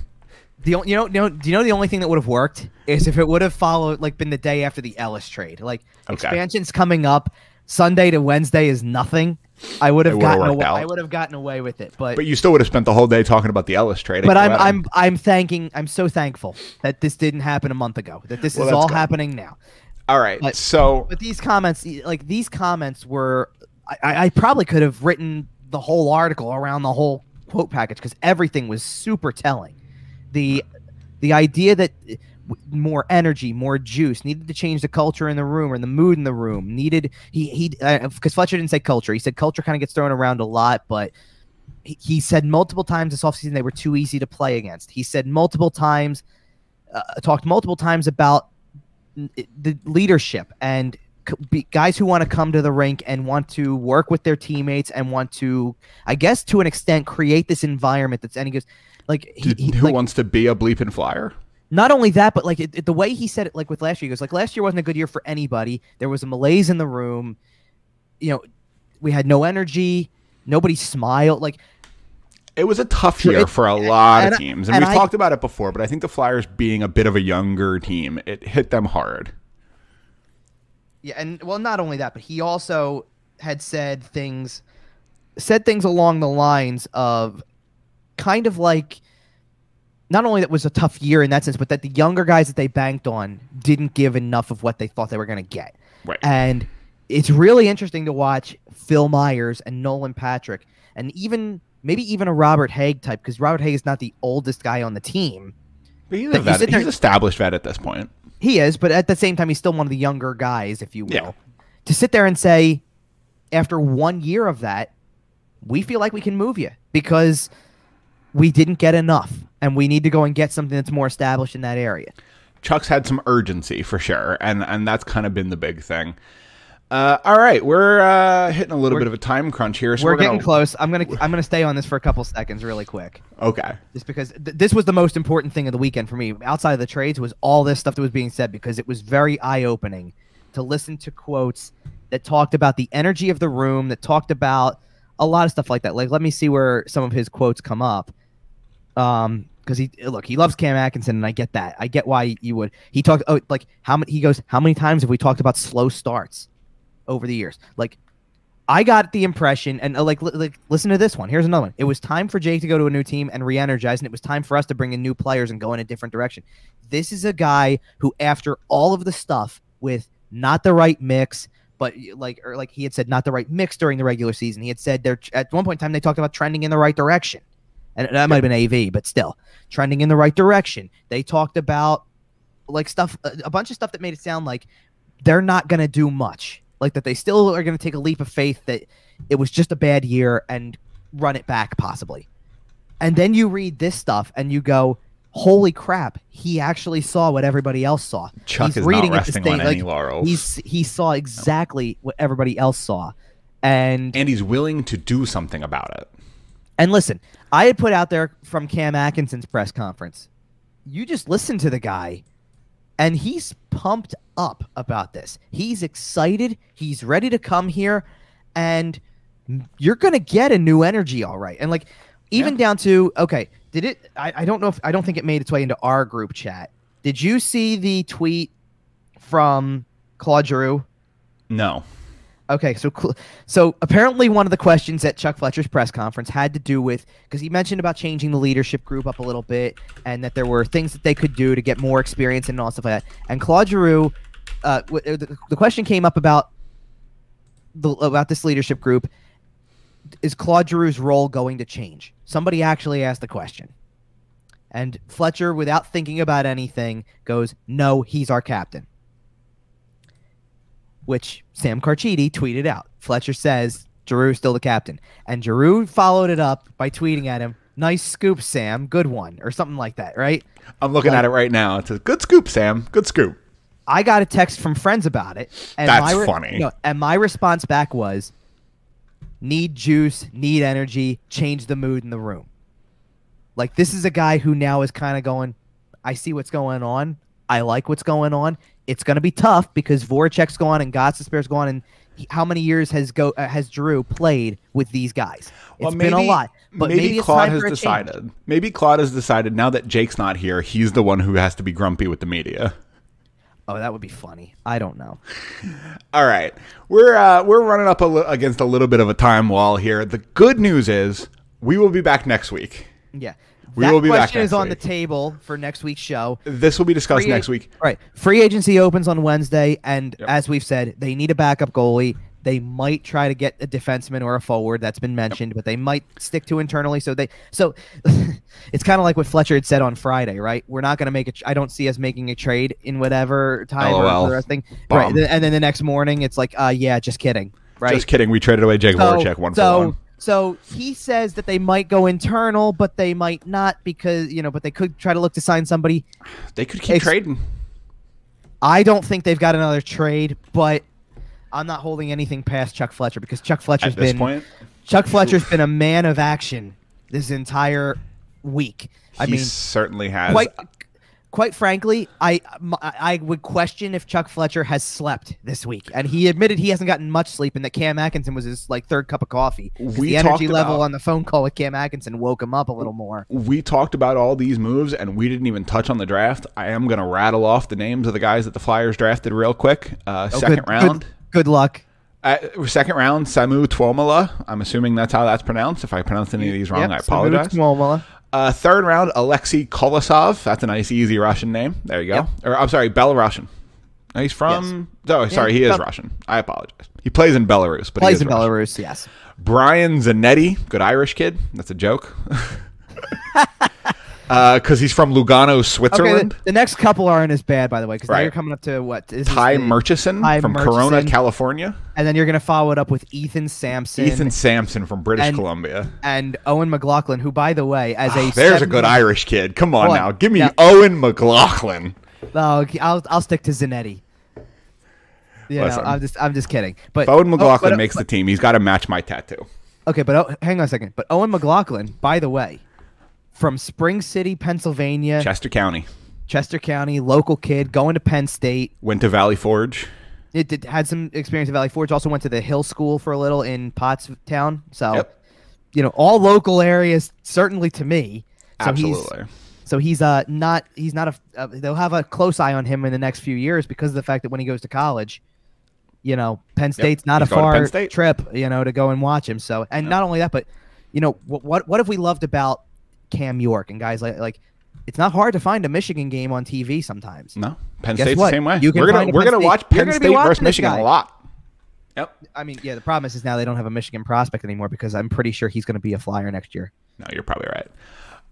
The you know, you know do you know the only thing that would have worked is if it would have followed like been the day after the Ellis trade. Like Okay. expansion's coming up, Sunday to Wednesday is nothing. I would have gotten away, out. I would have gotten away with it, but But you still would have spent the whole day talking about the Ellis trade. but I'm. I'm I'm thanking I'm so thankful that this didn't happen a month ago. That this Well, is all good. happening now. all right. but- so But these comments, like these comments, were I, I probably could have written the whole article around the whole quote package because everything was super telling. The the idea that more energy, more juice needed to change the culture in the room or the mood in the room. Needed he he because Fletcher didn't say culture. He said culture kind of gets thrown around a lot, but he, he said multiple times this offseason they were too easy to play against. He said multiple times, uh, talked multiple times about the leadership and guys who want to come to the rink and want to work with their teammates and want to, I guess, to an extent, create this environment that's. And he goes, like, he, he- who like, wants to be a bleeping flyer? Not only that, but like it, it- the way he said it, like with last year, he goes, like last year wasn't a good year for anybody. There was a malaise in the room. You know, we had no energy. Nobody smiled. Like It was a tough year it- for a lot and of teams, and, and we've I- talked about it before. But I think the Flyers being a bit of a younger team, it hit them hard. Yeah, and well, not only that, but he also had said things, said things along the lines of, kind of like, not only that was a tough year in that sense, but that the younger guys that they banked on didn't give enough of what they thought they were going to get, Right. and it's really interesting to watch Phil Myers and Nolan Patrick, and even maybe even a Robert Hagg type, because Robert Hagg is not the oldest guy on the team. But he's, That a vet, sit there- he's established vet at this point. He is, but at the same time, he's still one of the younger guys, if you will. Yeah. To sit there and say, after one year of that, we feel like we can move you because we didn't get enough, and we need to go and get something that's more established in that area. Chuck's had some urgency for sure, and and that's kind of been the big thing. Uh, all right, we're uh, hitting a little We're- bit of a time crunch here, so we're, we're, getting gonna, close. I'm gonna I'm gonna stay on this for a couple seconds, really quick, Okay, just because th- this was the most important thing of the weekend for me. Outside of the trades, was all this stuff that was being said because it was very eye opening to listen to quotes that talked about the energy of the room, that talked about a lot of stuff like that. Like, let me see where some of his quotes come up. Um, because he look, he loves Cam Atkinson, and I get that. I get why you would. He talked. Oh, like how many? He goes, how many times have we talked about slow starts over the years? Like, I got the impression, and uh, like, li- like, listen to this one. Here's another one. It was time for Jake to go to a new team and re-energize, and it was time for us to bring in new players and go in a different direction. This is a guy who, after all of the stuff with not the right mix, but like, or like he had said, not the right mix during the regular season. He had said they're at one point in time they talked about trending in the right direction, and that might have been AV, but still trending in the right direction. They talked about like stuff, a bunch of stuff that made it sound like they're not going to do much. Like that they still are going to take a leap of faith that it was just a bad year and run it back possibly. And then you read this stuff and you go, "Holy crap! He actually saw what everybody else saw." Chuck He's is reading not it resting on any laurels, He's he saw exactly what everybody else saw, and and he's willing to do something about it. And listen, I had put out there from Cam Atkinson's press conference. You just listen to the guy, and he's pumped up about this. He's excited. He's ready to come here, and you're gonna get a new energy, all right. And like even down to okay, did it? I, I don't know if I don't think it made its way into our group chat. Did you see the tweet from Claude Giroux? No. Okay, so so apparently one of the questions at Chuck Fletcher's press conference had to do with because he mentioned about changing the leadership group up a little bit and that there were things that they could do to get more experience and all stuff like that. And Claude Giroux, uh, the, the question came up about the about this leadership group. Is Claude Giroux's role going to change? Somebody actually asked the question. And Fletcher, without thinking about anything, goes, No, he's our captain which Sam Carchidi tweeted out. Fletcher says Giroux still the captain, and Giroux followed it up by tweeting at him, "Nice scoop, Sam. Good one," or something like that. Right? I'm looking like, at it right now. It says, "Good scoop, Sam. Good scoop." I got a text from friends about it, and that's my re- funny. No, and my response back was, "Need juice, need energy, change the mood in the room." Like this is a guy who now is kind of going, "I see what's going on. I like what's going on it's going to be tough because Voracek's gone and Gostisbehere's gone, and he, how many years has go uh, has Giroux played with these guys? It's well, maybe, been a lot. But maybe, maybe Claude has decided. Change. Maybe Claude has decided now that Jake's not here, he's the one who has to be grumpy with the media. Oh, that would be funny. I don't know. All right, we're uh, we're running up a against a little bit of a time wall here. The good news is we will be back next week. Yeah. We that will be question is on week. the table for next week's show. This will be discussed Free next week. Right. Free agency opens on Wednesday, and yep. as we've said, they need a backup goalie. They might try to get a defenseman or a forward that's been mentioned, yep. but they might stick to internally. So they so it's kind of like what Fletcher had said on Friday, right? We're not going to make it. I don't see us making a trade in whatever time LOL. or thing. Right. And then the next morning, it's like, uh, yeah, just kidding. Right. Just kidding. We traded away Jake so, Voracek one so, for one. So he says that they might go internal, but they might not because you know, but they could try to look to sign somebody. They could keep Ex- trading. I don't think they've got another trade, but I'm not holding anything past Chuck Fletcher because Chuck Fletcher's At this been point? Chuck Fletcher's been a man of action this entire week. I he mean, certainly has. Quite, quite frankly, I I would question if Chuck Fletcher has slept this week, and he admitted he hasn't gotten much sleep, and that Cam Atkinson was his like third cup of coffee. We the energy level about, on the phone call with Cam Atkinson woke him up a little more. We talked about all these moves, and we didn't even touch on the draft. I am going to rattle off the names of the guys that the Flyers drafted real quick. Uh, oh, second good, round. Good, good luck. Uh, second round, Samu Tuomaala. I'm assuming that's how that's pronounced. If I pronounce any of these wrong, yep, I apologize. Samu Tuomaala. Uh, third round, Alexei Kolosov. That's a nice, easy Russian name. There you go. Yep. Or I'm sorry, Belarusian. No, he's from. Yes. Oh, sorry, yeah, he is Russian. I apologize. He plays in Belarus, but plays in Russian. Belarus. Yes. Brian Zanetti, good Irish kid. That's a joke. because uh, he's from Lugano, Switzerland. Okay, the, the, next couple aren't as bad, by the way, because right. now you're coming up to what? Is Ty Murchison Ty from Murchison, Corona, California, and then you're going to follow it up with Ethan Sampson. Ethan Sampson from British and, Columbia, and Owen McLaughlin, who, by the way, as a there's a good Irish kid. Come on now, give me yeah. Owen McLaughlin. No, I'll I'll stick to Zanetti. Yeah, no, I'm just I'm just kidding. But if Owen McLaughlin oh, but, makes but, the team, he's got to match my tattoo. Okay, but oh, hang on a second. But Owen McLaughlin, by the way, from Spring City, Pennsylvania. Chester County. Chester County, local kid, going to Penn State. Went to Valley Forge. It did, had some experience at Valley Forge. Also went to the Hill School for a little in Pottstown. So, yep. you know, all local areas. Certainly to me. So Absolutely. He's, so he's uh not he's not a uh, they'll have a close eye on him in the next few years because of the fact that when he goes to college, you know, Penn State's yep. not he's a far trip, you know, to go and watch him. So and not only that, but you know what what what have we loved about Cam York and guys like like it's not hard to find a Michigan game on TV sometimes. No, Penn Guess State's what? the same way. You we're gonna we're gonna State. watch Penn State versus Michigan a lot. Yep. I mean, yeah. The problem is, is now they don't have a Michigan prospect anymore because I'm pretty sure he's going to be a flyer next year. No, you're probably right.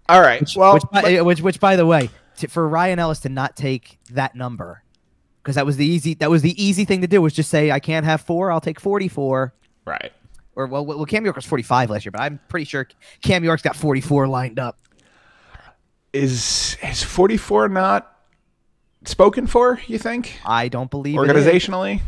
All right. Which, well, which, but, which, which, by the way, to, for Ryan Ellis to not take that number because that was the easy that was the easy thing to do was just say I can't have four, I'll take 44. Right. Or well, well, Cam York was 45 last year, but I'm pretty sure Cam York's got 44 lined up is is 44 not spoken for? You think? I don't believe organizationally.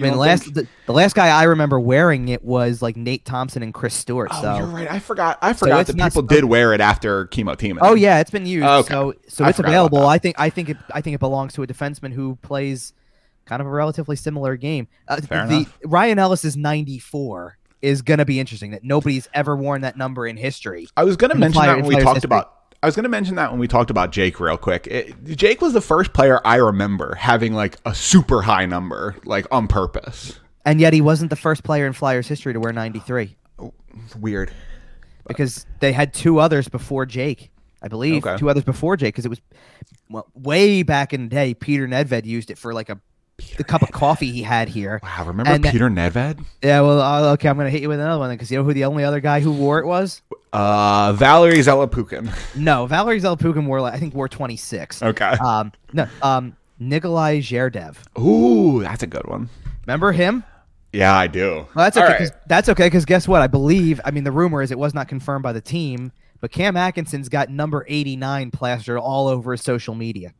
I mean, the last the, the, last guy I remember wearing it was like Nate Thompson and Chris Stewart. Oh, so you're right. I forgot. I forgot so that people did wear it after Kimmo team. Oh yeah, it's been used. okay. So so I it's available. I think I think it I think it belongs to a defenseman who plays kind of a relatively similar game. Uh, Fair the, enough. Ryan Ellis is 94. Is going to be interesting. That nobody's ever worn that number in history. I was going to mention Flyer- that when we talked history. about. I was going to mention that when we talked about Jake real quick. It- Jake was the first player I remember having like a super high number, like on purpose. And yet he wasn't the first player in Flyers history to wear 93 Weird. because they had two others before Jake. I believe Okay. two others before Jake because it was well, way back in the day. Peter Nedved used it for like a the cup of coffee he had here. Wow, remember And that- Peter Nedved? Yeah, well, uh, okay, I'm gonna hit you with another one because you know who the only other guy who wore it was? Uh, Valeri Zelepukin. No, Valeri Zelepukin wore like I think wore 26. Okay. Um, no, um, Nikolai Zherdev. Ooh, that's a good one. Remember him? Yeah, I do. Well, that's okay. right. That's okay because guess what? I believe. I mean, the rumor is it was not confirmed by the team, but Cam Atkinson's got number 89 plastered all over his social media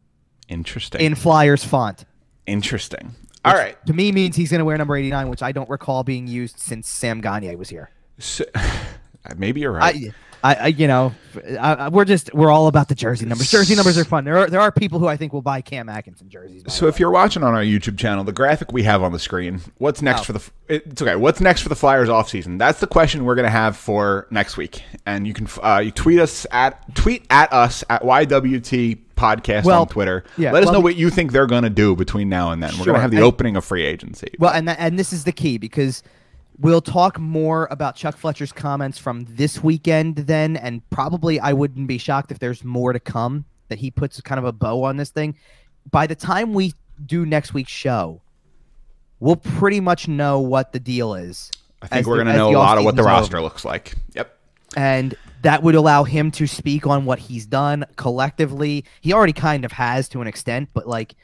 Interesting. in Flyers font. Interesting. All right. To me, means he's going to wear number 89, which I don't recall being used since Sam Gagner was here. So, maybe you're right. I, I, I you know, I, we're just we're all about the jersey numbers. Jersey numbers are fun. There are there are people who I think will buy Cam Atkinson jerseys. So if you're watching on our YouTube channel, the graphic we have on the screen, what's next Oh. for the it's okay. What's next for the Flyers offseason? That's the question we're going to have for next week. And you can uh, you tweet us at tweet at us at YWT podcast Well, on Twitter. yeah, Let us well, know what you think they're going to do between now and then. We're going to have the opening of free agency. Well, and that, and this is the key because we'll talk more about Chuck Fletcher's comments from this weekend then, and probably I wouldn't be shocked if there's more to come that he puts kind of a bow on this thing. By the time we do next week's show, we'll pretty much know what the deal is. I think we're going to know a lot of what the roster over. looks like. Yep. and that would allow him to speak on what he's done collectively. He already kind of has to an extent, but like,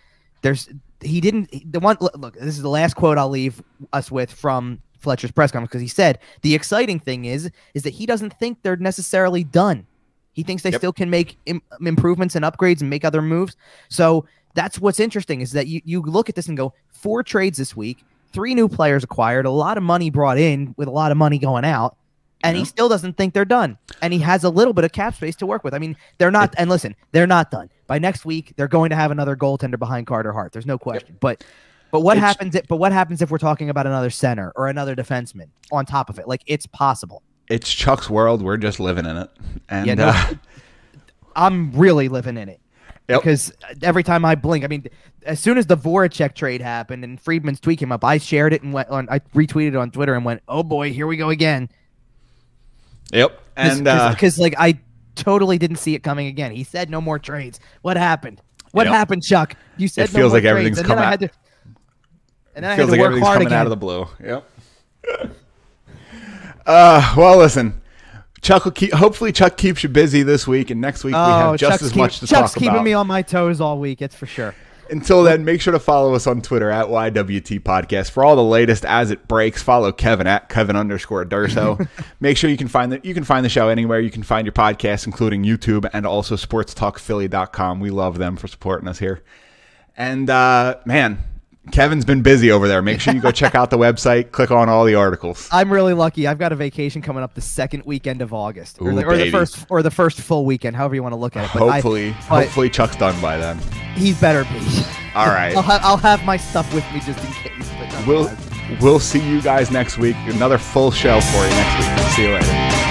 there's he didn't the one look. This is the last quote I'll leave us with from Fletcher's press conference because he said the exciting thing is is that he doesn't think they're necessarily done. He thinks they Yep. still can make Im- improvements and upgrades and make other moves. So that's what's interesting is that you you look at this and go four trades this week, three new players acquired, a lot of money brought in with a lot of money going out, and he still doesn't think they're done. And he has a little bit of cap space to work with. I mean, they're not. and listen, they're not done. By next week, they're going to have another goaltender behind Carter Hart. There's no question. But but what It's- happens? If, but what happens if we're talking about another center or another defenseman on top of it? Like it's possible. It's Chuck's world. We're just living in it. And Yeah, no, uh, I'm really living in it. Yep. Because every time I blink, I mean, as soon as the Voracek trade happened and Friedman's tweak came up, I shared it and went on. I retweeted it on Twitter and went, "Oh boy, here we go again." Yep. And uh, because like I totally didn't see it coming again. He said no more trades. What happened? What Yep. happened, Chuck? You said It no feels more like everything's trades, and then come I out- to, and then I feels like everything's coming again. out of the blue. Yep. uh, well, listen. Chuck will keep. Hopefully, Chuck keeps you busy this week, and next week we oh, have just Chuck's as keep- much to Chuck's talk keeping me on my toes all week. It's for sure. Until then, make sure to follow us on Twitter at YWT Podcast for all the latest as it breaks. Follow Kevin at Kevin underscore Durso. make sure you can find the you can find the show anywhere you can find your podcast, including YouTube and also SportsTalkPhilly.com. We love them for supporting us here. And uh, man, Kevin's been busy over there. Make sure you go check out the website. Click on all the articles. I'm really lucky. I've got a vacation coming up the second weekend of August, or, the, or the first, or the first full weekend, however you want to look at it. But I- Hopefully, but hopefully Chuck's done by then. he better be. All right. I'll, ha- I'll have my stuff with me just in case. But We'll we'll see you guys next week. Another full show for you next week. See you later.